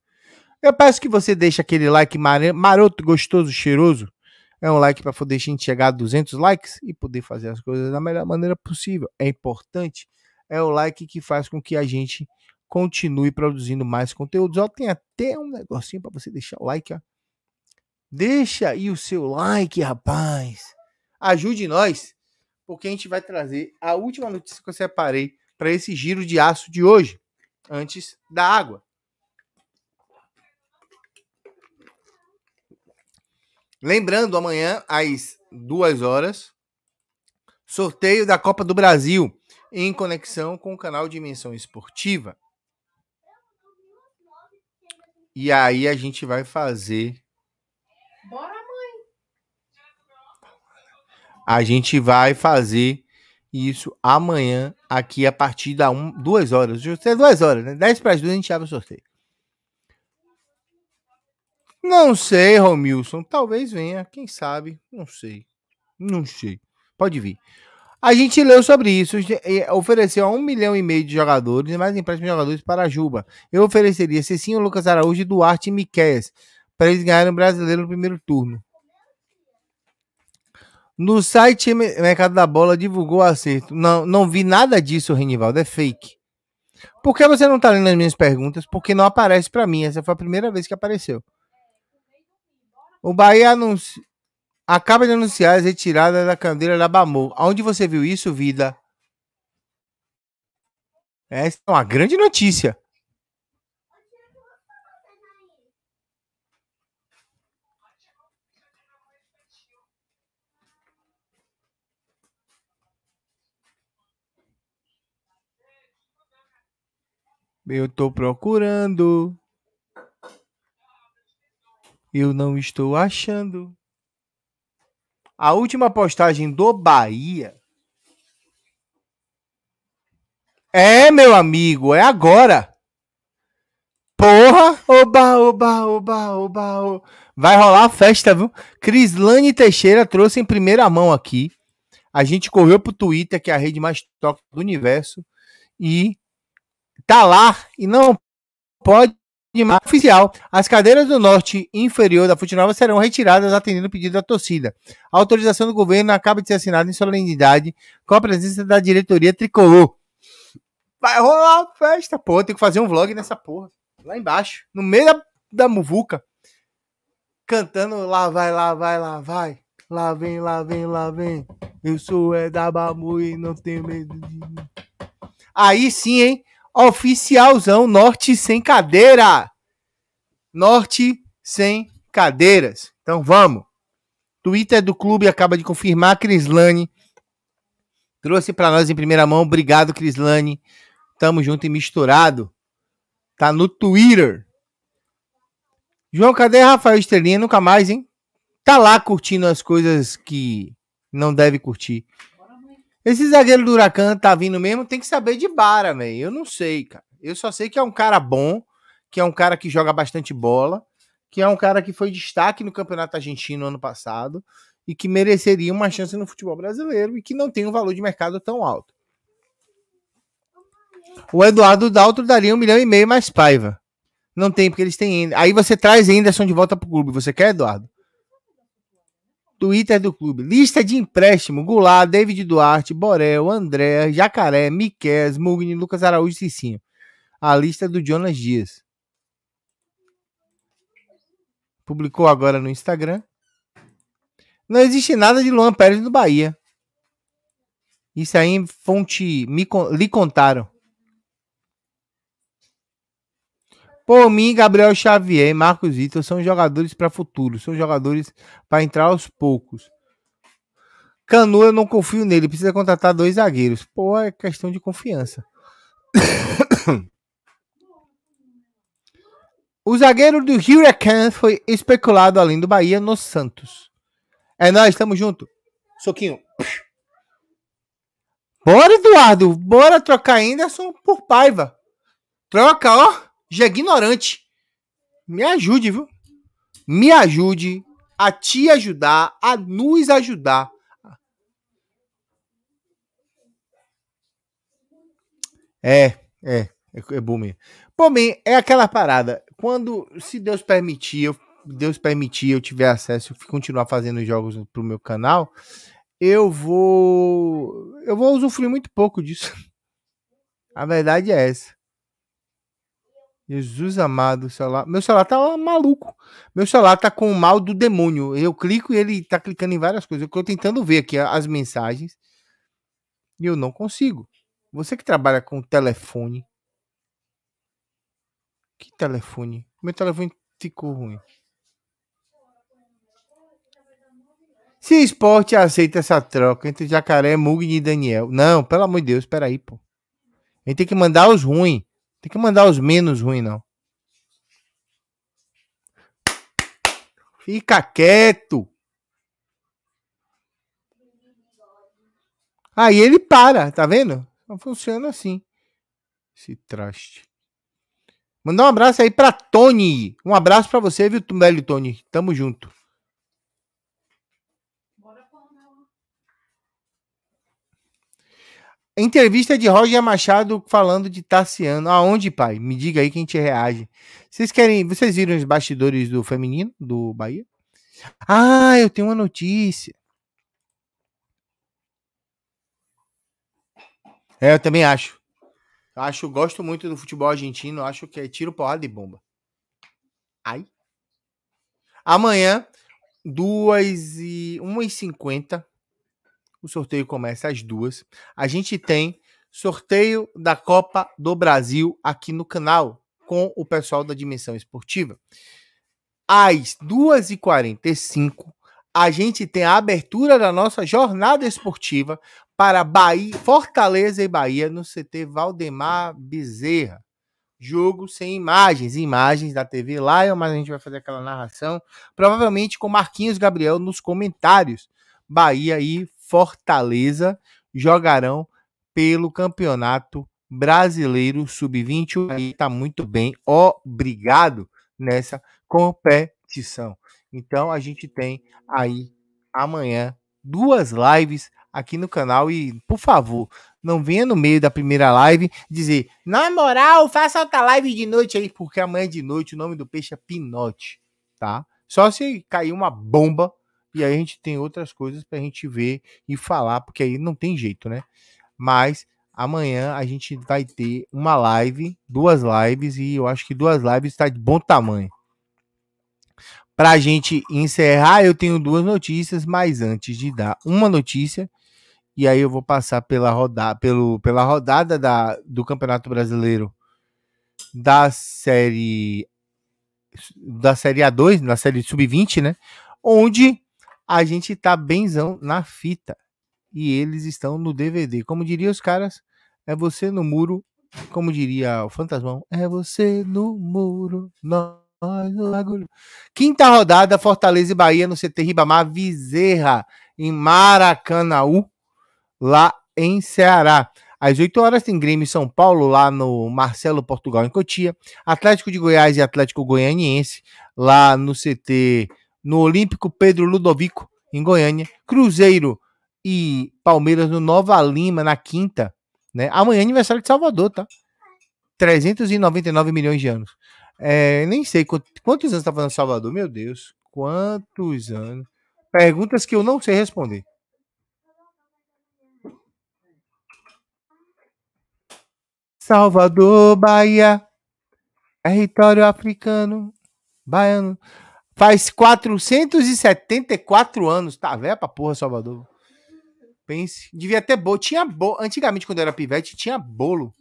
Eu peço que você deixe aquele like maroto, gostoso, cheiroso. É um like para poder a gente chegar a 200 likes e poder fazer as coisas da melhor maneira possível. É importante. É o like que faz com que a gente continue produzindo mais conteúdos. Ó, tem até um negocinho para você deixar o like, ó. Deixa aí o seu like, rapaz. Ajude nós, porque a gente vai trazer a última notícia que eu separei para esse giro de aço de hoje antes da água. Lembrando, amanhã, às duas horas. Sorteio da Copa do Brasil em conexão com o canal Dimensão Esportiva. E aí a gente vai fazer. Bora, mãe! A gente vai fazer isso amanhã, aqui a partir da um, duas horas. É duas horas, né? Dez para as duas a gente abre o sorteio. Não sei, Romilson. Talvez venha, quem sabe? Não sei. Não sei. Pode vir. A gente leu sobre isso, ofereceu a um milhão e meio de jogadores e mais empréstimos de jogadores para a Juba. Eu ofereceria Cecinho, Lucas Araújo, Duarte e Miquéias para eles ganharem o brasileiro no primeiro turno. No site Mercado da Bola divulgou acerto. Não, não vi nada disso, Renivaldo, é fake. Por que você não está lendo as minhas perguntas? Porque não aparece para mim. Essa foi a primeira vez que apareceu. O Bahia anuncia, acaba de anunciar a retirada da candeira da Bamor. Aonde você viu isso, vida? Essa é uma grande notícia. Eu tô procurando. Eu não estou achando. A última postagem do Bahia. É, meu amigo, é agora. Porra! Oba, oba, oba, oba, oba. Vai rolar a festa, viu? Crislane Teixeira trouxe em primeira mão aqui. A gente correu pro Twitter, que é a rede mais top do universo. E tá lá e não pode oficial. As cadeiras do norte inferior da Fute Nova serão retiradas atendendo o pedido da torcida. A autorização do governo acaba de ser assinada em solenidade com a presença da diretoria tricolor. Vai rolar festa, pô. Tem que fazer um vlog nessa porra. Lá embaixo, no meio da, da muvuca. Cantando lá vai, lá vai, lá vai. Lá vem, lá vem, lá vem. Eu sou é da Bamu e não tenho medo de. Aí sim, hein? Oficialzão, norte sem cadeira. Norte sem cadeiras. Então vamos. Twitter do clube acaba de confirmar, Crislane. Trouxe para nós em primeira mão. Obrigado, Crislane. Tamo junto e misturado. Tá no Twitter. João, cadê Rafael Estrelinha? Nunca mais, hein? Tá lá curtindo as coisas que não deve curtir. Esse zagueiro do Huracan tá vindo mesmo, tem que saber de bara, velho. Eu não sei, cara. Eu só sei que é um cara bom, que é um cara que joga bastante bola, que é um cara que foi destaque no Campeonato Argentino ano passado e que mereceria uma chance no futebol brasileiro e que não tem um valor de mercado tão alto. O Eduardo Daltro daria um milhão e meio mais Paiva. Não tem, porque eles têm. Aí você traz Anderson de volta pro clube. Você quer, Eduardo? Twitter do clube. Lista de empréstimo: Goulart, David Duarte, Borel, André, Jacaré, Miquel, Mugni, Lucas Araújo e Cicinho. A lista do Jonas Dias. Publicou agora no Instagram. Não existe nada de Luan Pérez no Bahia. Isso aí fonte me, lhe contaram. Por mim, Gabriel Xavier e Marcos Vitor são jogadores para futuro, são jogadores para entrar aos poucos. Canu, eu não confio nele, precisa contratar dois zagueiros. Pô, é questão de confiança. o zagueiro do Huracan foi especulado além do Bahia no Santos. É nós, estamos junto. Soquinho. Bora, Eduardo. Bora trocar Anderson por Paiva. Troca, ó já é ignorante. Me ajude, viu? Me ajude a te ajudar, a nos ajudar. É, é, é, é bom mesmo. É aquela parada. Quando, se Deus permitir, eu, Deus permitir, eu tiver acesso, eu continuar fazendo jogos pro meu canal, eu vou, eu vou usufruir muito pouco disso. A verdade é essa. Jesus amado, celular. Meu celular tá maluco. Meu celular tá com o mal do demônio. Eu clico e ele tá clicando em várias coisas. Eu tô tentando ver aqui as mensagens e eu não consigo. Você que trabalha com telefone. Que telefone? Meu telefone ficou ruim. Se esporte aceita essa troca entre Jacaré, Mugni e Daniel. Não, pelo amor de Deus, peraí, pô. A gente tem que mandar os ruins. Tem que mandar os menos ruins, não. Fica quieto. Aí ele para, tá vendo? Não funciona assim. Esse traste. Mandar um abraço aí pra Tony. Um abraço pra você, viu, velho Tony? Tamo junto. Entrevista de Roger Machado falando de Tassiano. Aonde, pai? Me diga aí que a gente reage. Vocês querem. Vocês viram os bastidores do feminino do Bahia? Ah, eu tenho uma notícia. É, eu também acho. Acho, gosto muito do futebol argentino. Acho que é tiro, porrada e bomba. Ai. Amanhã, 2 e 1 e 50 o sorteio começa às duas. A gente tem sorteio da Copa do Brasil aqui no canal com o pessoal da Dimensão Esportiva. Às 2h45, a gente tem a abertura da nossa jornada esportiva para Bahia, Fortaleza e Bahia no CT Valdemar Bezerra. Jogo sem imagens, imagens da TV Lion, mas a gente vai fazer aquela narração, provavelmente com Marquinhos Gabriel nos comentários. Bahia e Fortaleza jogarão pelo Campeonato Brasileiro Sub-20. Aí está muito bem, obrigado nessa competição. Então a gente tem aí amanhã duas lives aqui no canal e, por favor, não venha no meio da primeira live dizer, na moral, faça outra live de noite aí, porque amanhã de noite o nome do peixe é Pinote, tá? Só se cair uma bomba e aí a gente tem outras coisas para a gente ver e falar, porque aí não tem jeito, né? Mas amanhã a gente vai ter uma live, duas lives, e eu acho que duas lives está de bom tamanho. Para a gente encerrar, eu tenho duas notícias, mas antes de dar uma notícia, e aí eu vou passar pela rodada, pelo, pela rodada da, do Campeonato Brasileiro da série da série A2, na série sub-20, né? Onde a gente tá benzão na fita. E eles estão no DVD. Como diria os caras, é você no muro. Como diria o Fantasmão, é você no muro, nós no bagulho. Quinta rodada, Fortaleza e Bahia no CT Ribamar Vizerra, em Maracanaú, lá em Ceará. Às 8 horas tem Grêmio São Paulo, lá no Marcelo Portugal, em Cotia. Atlético de Goiás e Atlético Goianiense, lá no CT no Olímpico Pedro Ludovico, em Goiânia. Cruzeiro e Palmeiras no Nova Lima, na quinta. Né? Amanhã é aniversário de Salvador, tá? 399 milhões de anos. É, nem sei quantos, quantos anos está fazendo Salvador, meu Deus. Quantos anos? Perguntas que eu não sei responder. Salvador, Bahia, território africano, baiano. Faz 474 anos. Tá velho pra porra, Salvador. Pense. Devia ter bolo. Tinha bolo. Antigamente, quando eu era pivete, tinha bolo.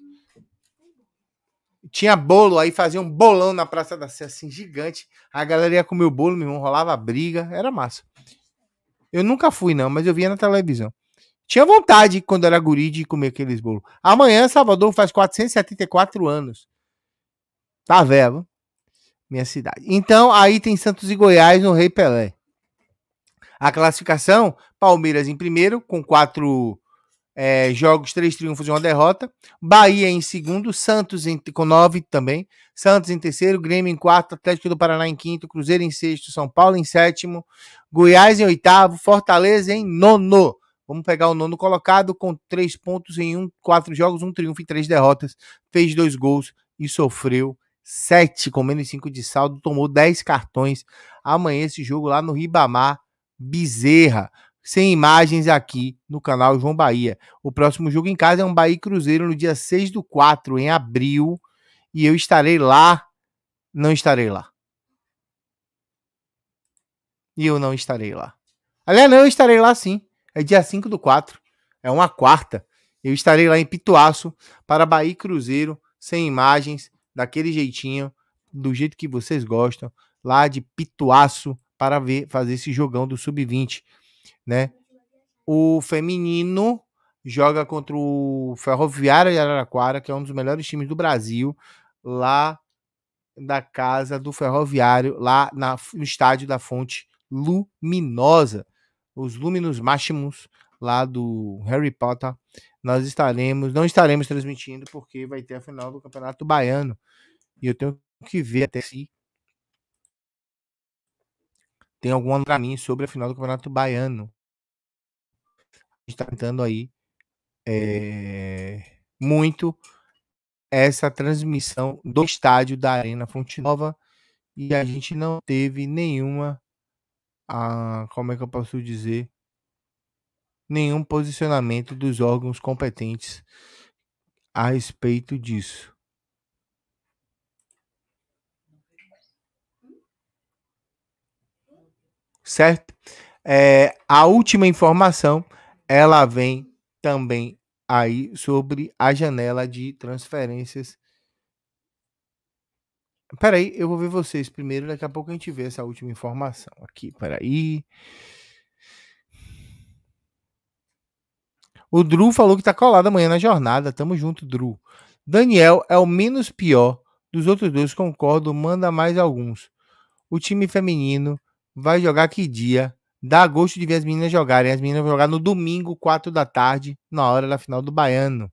Tinha bolo, aí fazia um bolão na Praça da Sé, assim, gigante. A galera ia comer o bolo, meu irmão, rolava briga. Era massa. Eu nunca fui, não, mas eu via na televisão. Tinha vontade, quando era guri, de comer aqueles bolos. Amanhã, Salvador faz 474 anos. Tá velho minha cidade. Então, aí tem Santos e Goiás no Rei Pelé. A classificação: Palmeiras em primeiro, com quatro é, jogos, três triunfos e uma derrota. Bahia em segundo, Santos em, com nove também. Santos em terceiro, Grêmio em quarto, Atlético do Paraná em quinto, Cruzeiro em sexto, São Paulo em sétimo, Goiás em oitavo, Fortaleza em nono. Vamos pegar o nono colocado com três pontos em um, quatro jogos, um triunfo e três derrotas. Fez dois gols e sofreu 7 com menos 5 de saldo, tomou 10 cartões. Amanhã esse jogo lá no Ribamar Bezerra. Sem imagens aqui no canal João Bahia. O próximo jogo em casa é um Bahia Cruzeiro no dia 6 do 4, em abril. E eu estarei lá. Não estarei lá. E eu não estarei lá. Aliás, não, eu estarei lá sim. É dia 5 do 4. É uma quarta. Eu estarei lá em Pituaço para Bahia Cruzeiro, sem imagens daquele jeitinho, do jeito que vocês gostam, lá de Pituaço, para ver fazer esse jogão do Sub-20. né? O feminino joga contra o Ferroviário de Araraquara, que é um dos melhores times do Brasil, lá da casa do Ferroviário, lá na, no estádio da Fonte Luminosa. Os Luminos Máximos, lá do Harry Potter. Nós estaremos, não estaremos transmitindo, porque vai ter a final do Campeonato Baiano. E eu tenho que ver até se tem algum caminho sobre a final do Campeonato Baiano. A gente está tentando aí é, muito essa transmissão do estádio da Arena Fonte Nova e a gente não teve nenhuma, a, como é que eu posso dizer, nenhum posicionamento dos órgãos competentes a respeito disso. Certo? É, a última informação ela vem também aí sobre a janela de transferências. Peraí, eu vou ver vocês primeiro, daqui a pouco a gente vê essa última informação aqui. Peraí. O Drew falou que tá colado amanhã na jornada. Tamo junto, Drew. Daniel é o menos pior dos outros dois, concordo. Manda mais alguns. O time feminino vai jogar que dia? Dá gosto de ver as meninas jogarem. As meninas vão jogar no domingo, 4 da tarde, na hora da final do Baiano.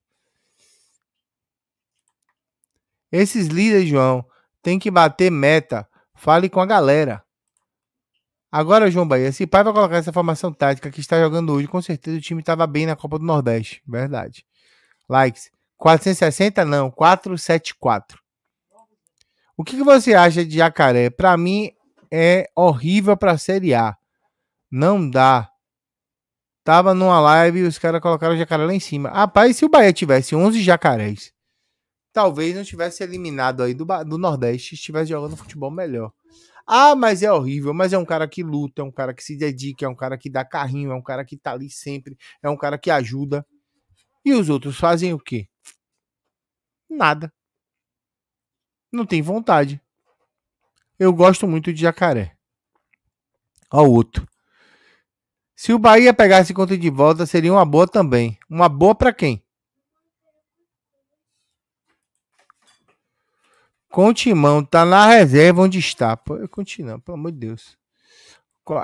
Esses líderes, João, tem que bater meta. Fale com a galera. Agora, João Bahia, se pai vai colocar essa formação tática que está jogando hoje, com certeza o time estava bem na Copa do Nordeste. Verdade. Likes. 460 não, 474. O que, que você acha de Jacaré? Para mim é horrível para Série A. Não dá. Tava numa live e os caras colocaram o jacaré lá em cima. Rapaz, se o Bahia tivesse 11 jacarés, talvez não tivesse eliminado aí do, do Nordeste, estivesse jogando futebol melhor. Ah, mas é horrível, mas é um cara que luta, é um cara que se dedica, é um cara que dá carrinho, é um cara que tá ali sempre, é um cara que ajuda. E os outros fazem o quê? Nada. Não tem vontade. Eu gosto muito de jacaré. O outro. Se o Bahia pegasse conta de volta, seria uma boa também. Uma boa para quem? Contimão tá na reserva onde está. Pô, Contimão, pelo amor de Deus.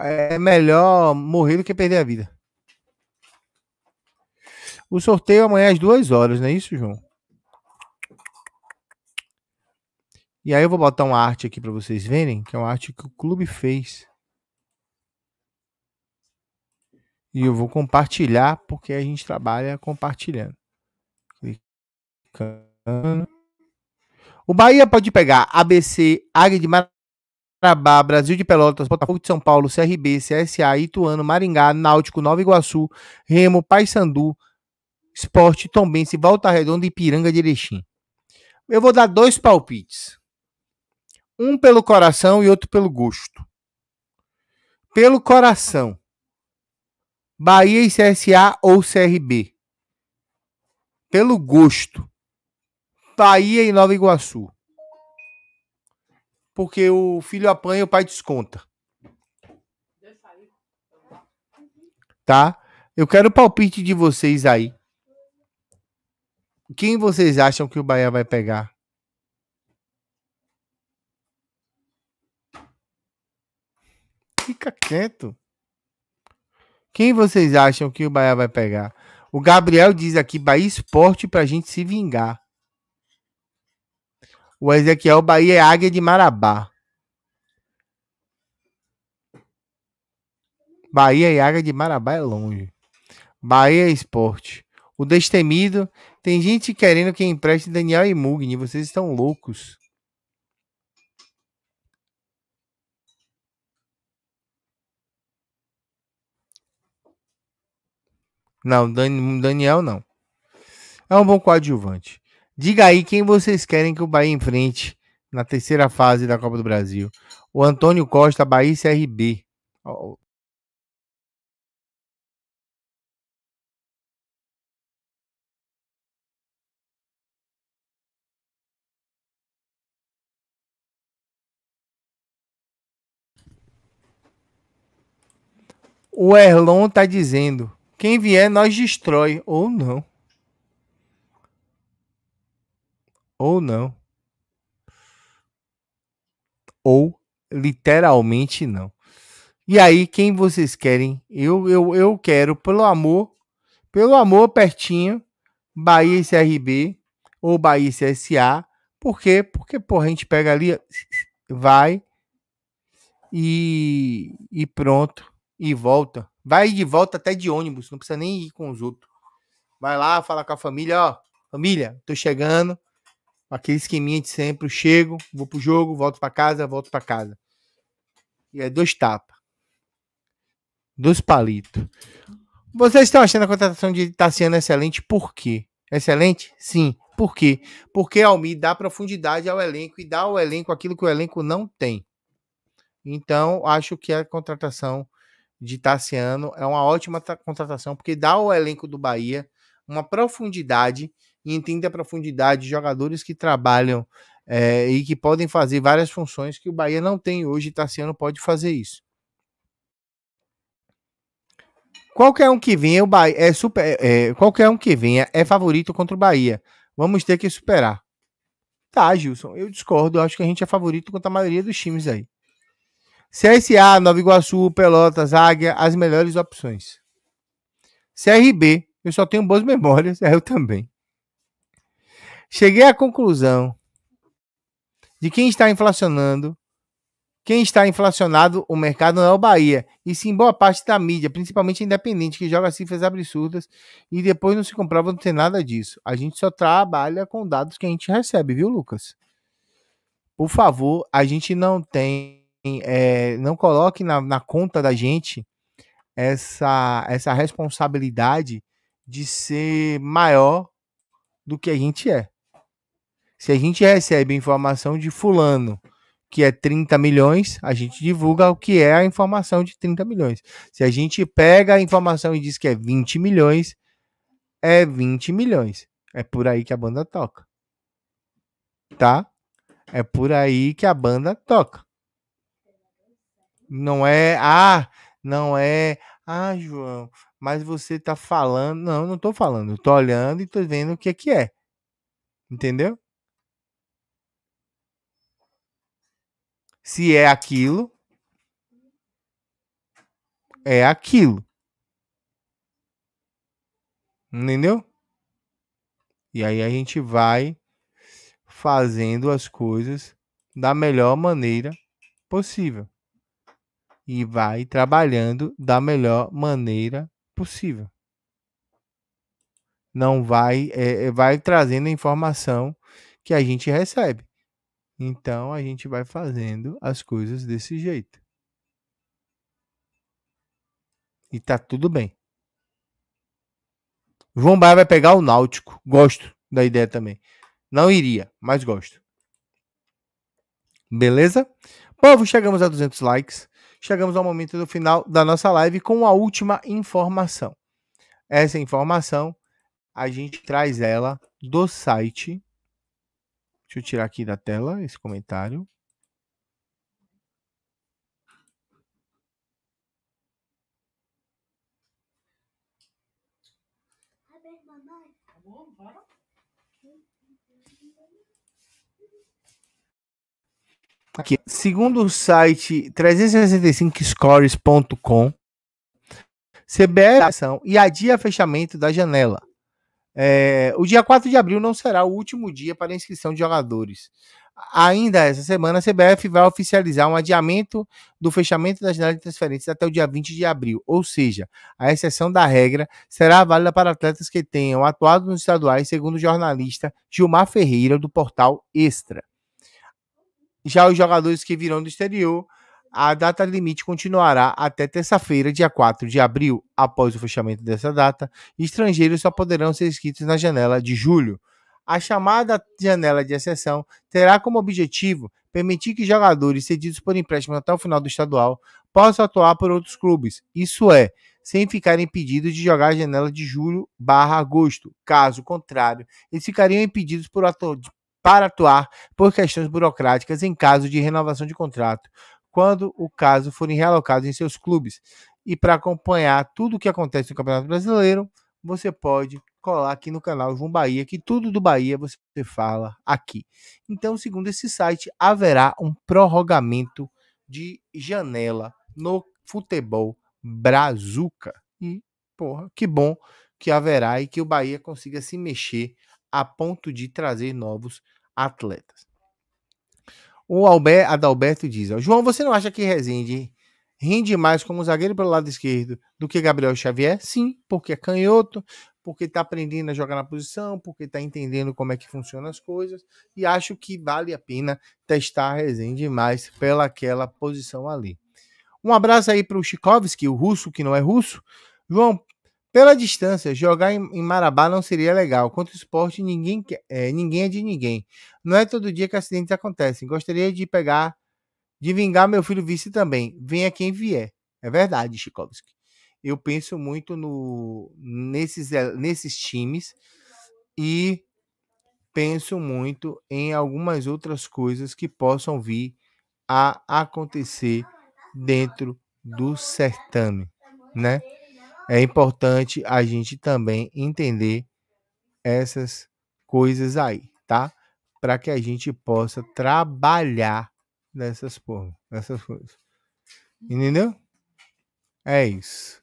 É melhor morrer do que perder a vida. O sorteio amanhã às duas horas, não é isso, João? E aí eu vou botar uma arte aqui para vocês verem, que é uma arte que o clube fez. E eu vou compartilhar, porque a gente trabalha compartilhando. Clicando. O Bahia pode pegar ABC, Águia de Marabá, Brasil de Pelotas, Botafogo de São Paulo, CRB, CSA, Ituano, Maringá, Náutico, Nova Iguaçu, Remo, Paysandu, Esporte, Tombense, Volta Redonda e Piranga de Erechim. Eu vou dar dois palpites. Um pelo coração e outro pelo gosto. Pelo coração. Bahia e CSA ou CRB? Pelo gosto. Bahia e Nova Iguaçu. Porque o filho apanha e o pai desconta. Tá? Eu quero o palpite de vocês aí. Quem vocês acham que o Bahia vai pegar? Fica quieto. Quem vocês acham que o Bahia vai pegar? O Gabriel diz aqui Bahia Esporte pra gente se vingar. O Ezequiel Bahia é Águia de Marabá. Bahia e Águia de Marabá é longe. Bahia Esporte. O Destemido. Tem gente querendo que empreste Daniel e Mugni. Vocês estão loucos. Não, Dan, Daniel não. É um bom coadjuvante. Diga aí quem vocês querem que o Bahia enfrente na terceira fase da Copa do Brasil. O Antônio Costa, Bahia CRB. O Erlon tá dizendo: quem vier, nós destrói. Ou não. Ou não. Ou literalmente não. E aí, quem vocês querem? Eu, eu, eu quero, pelo amor, pelo amor pertinho, Bahia e CRB ou Bahia e CSA. Por quê? Porque, porra, a gente pega ali, vai e, e pronto. E volta. Vai de volta até de ônibus, não precisa nem ir com os outros. Vai lá, fala com a família, ó. Família, tô chegando. Aquele esqueminha de sempre. chego, vou pro jogo, volto para casa, volto para casa. E é dois tapas. Dois palitos. Vocês estão achando a contratação de Tassiano excelente por quê? Excelente? Sim. Por quê? Porque Almi dá profundidade ao elenco e dá ao elenco aquilo que o elenco não tem. Então, acho que a contratação de Tassiano é uma ótima contratação, porque dá ao elenco do Bahia uma profundidade e entende a profundidade de jogadores que trabalham é, e que podem fazer várias funções que o Bahia não tem hoje. Tassiano pode fazer isso. Qualquer um que venha, o Bahia é super. É, é, qualquer um que venha é favorito contra o Bahia. Vamos ter que superar. Tá, Gilson, eu discordo. Eu acho que a gente é favorito contra a maioria dos times aí. CSA, Nova Iguaçu, Pelotas, Águia, as melhores opções. CRB, eu só tenho boas memórias, eu também. Cheguei à conclusão de quem está inflacionando quem está inflacionado o mercado não é o Bahia, e sim boa parte da mídia, principalmente independente, que joga cifras absurdas e depois não se comprova não ter nada disso. A gente só trabalha com dados que a gente recebe, viu, Lucas? Por favor, a gente não tem, é, não coloque na, na conta da gente essa, essa responsabilidade de ser maior do que a gente é. Se a gente recebe informação de fulano que é 30 milhões, a gente divulga o que é a informação de 30 milhões. Se a gente pega a informação e diz que é 20 milhões, é 20 milhões. É por aí que a banda toca. Tá? É por aí que a banda toca. Não é, ah, não é, ah, João, mas você tá falando. Não, não tô falando. Eu tô olhando e tô vendo o que é que é. Entendeu? Se é aquilo, é aquilo. Entendeu? E aí a gente vai fazendo as coisas da melhor maneira possível. E vai trabalhando da melhor maneira possível. Não vai, é, vai trazendo a informação que a gente recebe. Então a gente vai fazendo as coisas desse jeito. E tá tudo bem. João Baia vai pegar o Náutico. Gosto da ideia também. Não iria, mas gosto. Beleza? Povo, chegamos a 200 likes. Chegamos ao momento do final da nossa live com a última informação. Essa informação a gente traz ela do site Deixa eu tirar aqui da tela esse comentário. Aqui, segundo o site 365scores.com, CBF e adia fechamento da janela. É, o dia 4 de abril não será o último dia para inscrição de jogadores. Ainda essa semana, a CBF vai oficializar um adiamento do fechamento das janelas de transferências até o dia 20 de abril, ou seja, a exceção da regra será válida para atletas que tenham atuado nos estaduais, segundo o jornalista Gilmar Ferreira, do portal Extra. Já os jogadores que virão do exterior a data limite continuará até terça-feira, dia 4 de abril. Após o fechamento dessa data, estrangeiros só poderão ser inscritos na janela de julho. A chamada janela de exceção terá como objetivo permitir que jogadores cedidos por empréstimo até o final do estadual possam atuar por outros clubes, isso é, sem ficarem impedidos de jogar a janela de julho barra agosto. Caso contrário, eles ficariam impedidos por atu para atuar por questões burocráticas em caso de renovação de contrato, quando o caso forem realocados em seus clubes. E para acompanhar tudo o que acontece no Campeonato Brasileiro, você pode colar aqui no canal João Bahia, que tudo do Bahia você fala aqui. Então, segundo esse site, haverá um prorrogamento de janela no futebol brazuca. E, porra, que bom que haverá e que o Bahia consiga se mexer a ponto de trazer novos atletas. O Albert, Adalberto diz: João, você não acha que Rezende rende mais como zagueiro pelo lado esquerdo do que Gabriel Xavier? Sim, porque é canhoto, porque está aprendendo a jogar na posição, porque está entendendo como é que funcionam as coisas, e acho que vale a pena testar Rezende mais pelaquela posição ali. Um abraço aí para o Chikovski, o russo que não é russo. João, pela distância, jogar em, Marabá não seria legal. Contra o esporte, ninguém, é, ninguém é de ninguém. Não é todo dia que acidentes acontecem. Gostaria de pegar, de vingar meu filho vice também. Venha quem vier. É verdade, Chikovski. Eu penso muito no, nesses, eh, nesses times e penso muito em algumas outras coisas que possam vir a acontecer dentro do certame, né? É importante a gente também entender essas coisas aí, tá? Para que a gente possa trabalhar nessas porra, nessas coisas. Entendeu? É isso.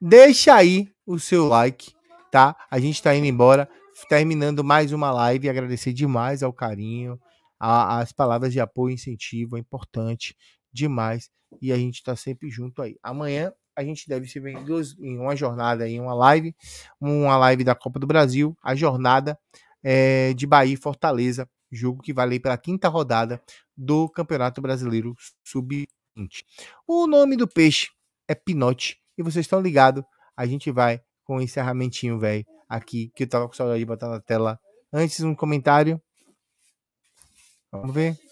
Deixa aí o seu like, tá? A gente tá indo embora, terminando mais uma live. Agradecer demais ao carinho, a, as palavras de apoio e incentivo, é importante demais e a gente está sempre junto aí. Amanhã a gente deve se ver em, em uma jornada em uma live, uma live da Copa do Brasil, a jornada é, de Bahia e Fortaleza, jogo que vale pela quinta rodada do Campeonato Brasileiro Sub-20. O nome do peixe é Pinote e vocês estão ligados, a gente vai com o encerramentinho, velho, aqui, que eu tava com saudade de botar na tela. Antes, um comentário. Vamos ver.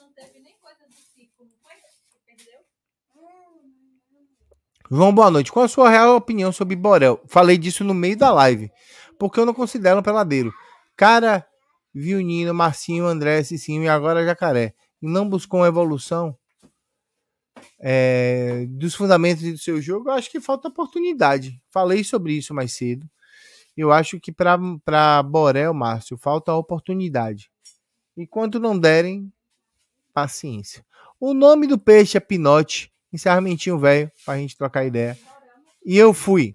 João, boa noite. Qual a sua real opinião sobre Borel? Falei disso no meio da live, porque eu não considero um peladeiro. Cara, viu Nino, Marcinho, André, Cicinho e agora Jacaré. E não buscou uma evolução é, dos fundamentos do seu jogo, eu acho que falta oportunidade. Falei sobre isso mais cedo. Eu acho que para Borel, Márcio, falta oportunidade. Enquanto não derem, paciência. O nome do peixe é Pinote encerramentinho velho pra gente trocar ideia. E eu fui.